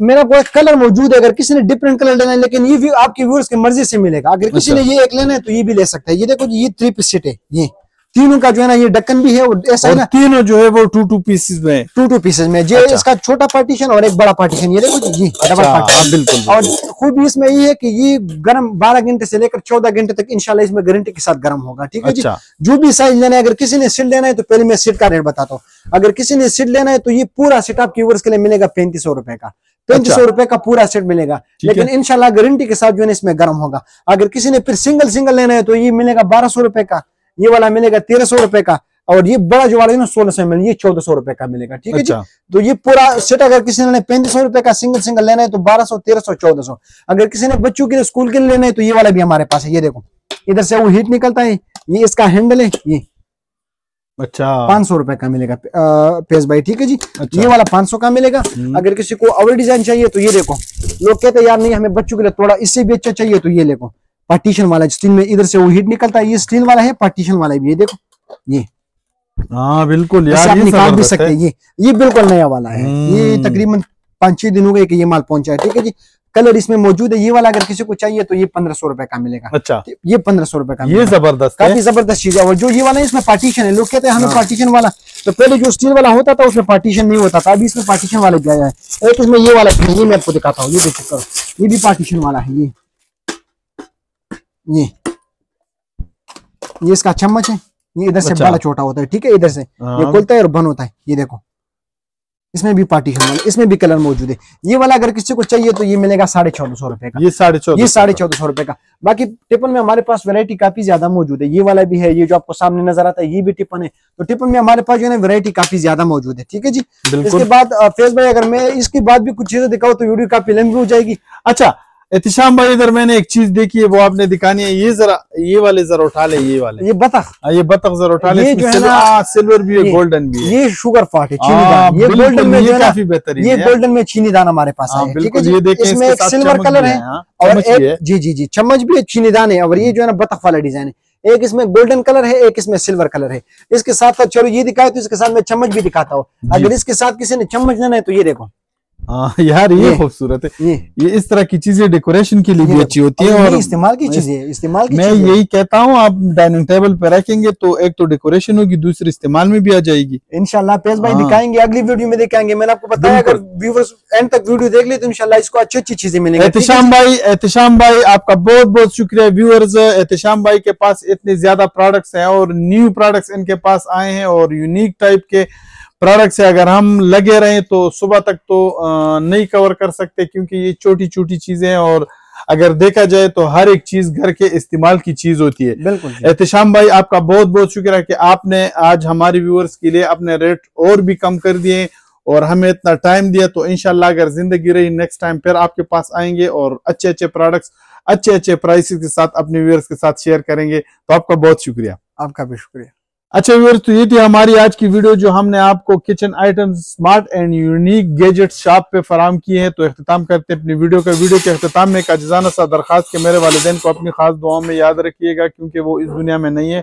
मेरा कोई कलर मौजूद है अगर किसी ने डिफरेंट कलर लेना है लेकिन ये भी आपके व्यूअर्स की मर्ज़ी से मिलेगा। अगर किसी अच्छा। ने ये एक लेना है तो ये भी ले सकता है। ये देखो जी ये थ्री पीस सेट है ये। तीनों का जो है ना ये डक्कन भी है और ऐसा है ना तीनों जो है वो टू टू पीसेस में टू टू पीसेस में। जो अच्छा। इसका छोटा पार्टीशन और एक बड़ा पार्टीशन ये देखो जी डबल अच्छा, हाँ, पार्टीशन बिल्कुल। और खूबी इसमें ये है कि ये गर्म 12 घंटे से लेकर 14 घंटे तक इंशाल्लाह इसमें गारंटी के साथ गर्म होगा ठीक है जी? अच्छा। जो भी साइज़ लेना है अगर किसी ने सीट लेना है तो पहले मैं सीट का रेट बताता हूँ। अगर किसी ने सीट लेना है तो ये पूरा सेट आपकी व्यूअर्स के लिए मिलेगा पैंतीस सौ रुपए का। पैंतीस सौ अच्छा। रुपए का पूरा सेट मिलेगा। लेकिन। इंशाल्लाह गारंटी के साथ जो है इसमें गर्म होगा। अगर किसी ने फिर सिंगल सिंगल लेना है तो ये मिलेगा बारह सौ रुपए का। ये वाला मिलेगा तेरह सौ रुपए का और ये बड़ा जो वाला है ना सोलह सौ मिल ये चौदह सौ रुपए का मिलेगा ठीक है जी? अच्छा। तो ये पूरा सेट अगर किसी ने पैंतीस सौ रुपए का सिंगल सिंगल लेना है तो बारह सौ तेरह सौ चौदह सौ। अगर किसी ने बच्चों के लिए स्कूल के लिए लेना है तो ये वाला भी हमारे पास है ये देखो। इधर से वो हीट निकलता है ये इसका हैंडल है ये। अच्छा। पाँच सौ रुपए का मिलेगा पेस भाई ठीक है जी? अच्छा। ये वाला पाँच सौ का मिलेगा। हम्म। अगर किसी को और डिज़ाइन चाहिए तो ये देखो। लोग कहते हैं यार नहीं हमें बच्चों के लिए थोड़ा इससे भी अच्छा चाहिए तो ये देखो। पार्टीशन वाला स्टील में इधर से वो हीट निकलता है ये स्टील वाला है पार्टीशन वाला भी ये देखो ये। हाँ बिल्कुल यार आप ये निकाल भी सकते हैं ये ये बिल्कुल नया वाला है। ये हम्म। तकरीबन पाँच छह दिन हो गए कि ये माल पहुँचा है ठीक है जी। कलर इसमें मौजूद है ये वाला अगर किसी को चाहिए तो ये पंद्रह सौ रुपए का मिलेगा। अच्छा। ये पंद्रह सौ रुपए का ये ज़बरदस्त काफ़ी ज़बरदस्त चीज़ है और जो ये वाला है इसमें पार्टीशन है लोग कहते हैं हमें हाँ। पार्टीशन वाला। तो पहले जो स्टील वाला होता था उसमें पार्टीशन नहीं होता था अभी इसमें पार्टीशन वाला भी आया है। एक इसमें ये वाला ये मैं आपको दिखाता हूँ ये देखो करो ये भी पार्टीशन वाला है ये। ये। ये इसका चम्मच है। ये इधर से अच्छा। बड़ा छोटा होता है ठीक है? इधर से। ये हाँ, खुलता है और बंद होता है। ये देखो। इसमें भी पार्टीशन वाला इसमें भी कलर मौजूद है। ये वाला अगर किसी को चाहिए तो ये मिलेगा साढ़े चौदह सौ रुपए का। ये साढ़े चौदह ये सौ साढ़े। चौदह सौ रुपए का। बाकी टिपन में हमारे पास वैरायटी काफ़ी ज़्यादा मौजूद है। ये वाला भी है। ये जो आपको सामने नज़र आता है ये भी टिपन है। तो टिपन में हमारे पास जो है वैरायटी काफ़ी ज़्यादा मौजूद है। ठीक है जी? इसके बाद फैज भाई अगर मैं इसके बाद भी कुछ चीज़ें दिखाऊँ तो वीडियो काफ़ी लंबी हो जाएगी। अच्छा एहतिशाम भाई इधर मैंने एक चीज़ देखी है वो आपने दिखानी है। ये जरा ये वाले जरा उठा ले ये वाले। ये बतख। हाँ, ये बतख जरा उठा ले जो है ना, हाँ, सिल्वर भी है गोल्डन भी है। ये शुगर फाट है चीनी हाँ, दाना। ये गोल्डन में ये है काफ़ी बेहतरीन ये गोल्डन में चीनी दाना हमारे पास हाँ, है ठीक है ये देखें इसमें एक सिल्वर कलर है हाँ, और है एक जी जी जी चम्मच भी है चीनी दाने और ये जो है ना बतख वाला डिज़ाइन है। एक इसमें गोल्डन कलर है एक इसमें सिल्वर कलर है। इसके साथ साथ चलो ये दिखाए तो इसके साथ मैं चम्मच भी दिखाता हूँ। अगर इसके साथ किसी ने चम्मच लेना है तो ये देखो। हाँ *laughs* यार ये ये- खूबसूरत है। ये। ये इस तरह की चीज़ें डेकोरेशन के लिए भी अच्छी होती है और इस्तेमाल की चीज़ें इस्तेमाल की मैं यही कहता हूँ आप डाइनिंग टेबल पे रखेंगे तो एक तो डेकोरेशन होगी दूसरी इस्तेमाल में भी आ जाएगी। इनशाला पेश भाई हाँ। दिखाएँगे अगली वीडियो में दिखाएँगे। मैंने आपको बताया अगर व्यूवर्स एंड तक वीडियो देख ले तो इंशाल्लाह इसको अच्छी अच्छी चीज़ें मिलेंगी एहतिशाम भाई एहतिशाम भाई आपका बहुत बहुत शुक्रिया व्यूअर्स एहतिशाम भाई के पास इतने ज़्यादा प्रोडक्ट्स हैं और न्यू प्रोडक्ट्स इनके पास आए हैं और यूनिक टाइप के प्रोडक्ट्स से अगर हम लगे रहें तो सुबह तक तो नहीं कवर कर सकते क्योंकि ये छोटी छोटी चीज़ें हैं और अगर देखा जाए तो हर एक चीज़ घर के इस्तेमाल की चीज़ होती है। बिल्कुल। एहतिशाम भाई आपका बहुत बहुत शुक्रिया कि आपने आज हमारे व्यूअर्स के लिए अपने रेट और भी कम कर दिए और हमें इतना टाइम दिया। तो इनशाला अगर ज़िंदगी रही नेक्स्ट टाइम फिर आपके पास आएँगे और अच्छे अच्छे प्रोडक्ट्स अच्छे अच्छे प्राइसेस के साथ अपने व्यूअर्स के साथ शेयर करेंगे। तो आपका बहुत शुक्रिया। आपका भी शुक्रिया। अच्छा व्यूअर्स तो ये थी हमारी आज की वीडियो जो हमने आपको kitchen items smart and unique gadget shop पे फराम किए हैं। तो अख्ताम करते हैं अपनी वीडियो का। वीडियो के अख्ताम में एक अजाना सा दरखास्त के मेरे वालदेन को अपनी खास दुआओं में याद रखिएगा, क्योंकि वो इस दुनिया में नहीं है।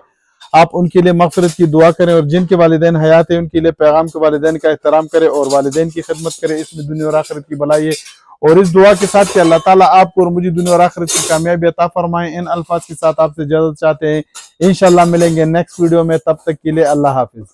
आप उनके लिए मफफरत की दुआ करें और जिनके वालदेन हयात है, उनके लिए पैगाम के वालदेन का एहतराम करें और वालदेन की खिदमत करें। इसमें दुनिया और आखिरत की भलाई है। और इस दुआ के साथ के अल्लाह ताला आपको और मुझे दुनिया और आखिरत की कामयाबी अता फरमाए, इन अल्फाज के साथ आपसे इजाज़त चाहते हैं। इंशाल्लाह मिलेंगे नेक्स्ट वीडियो में, तब तक के लिए अल्लाह हाफिज।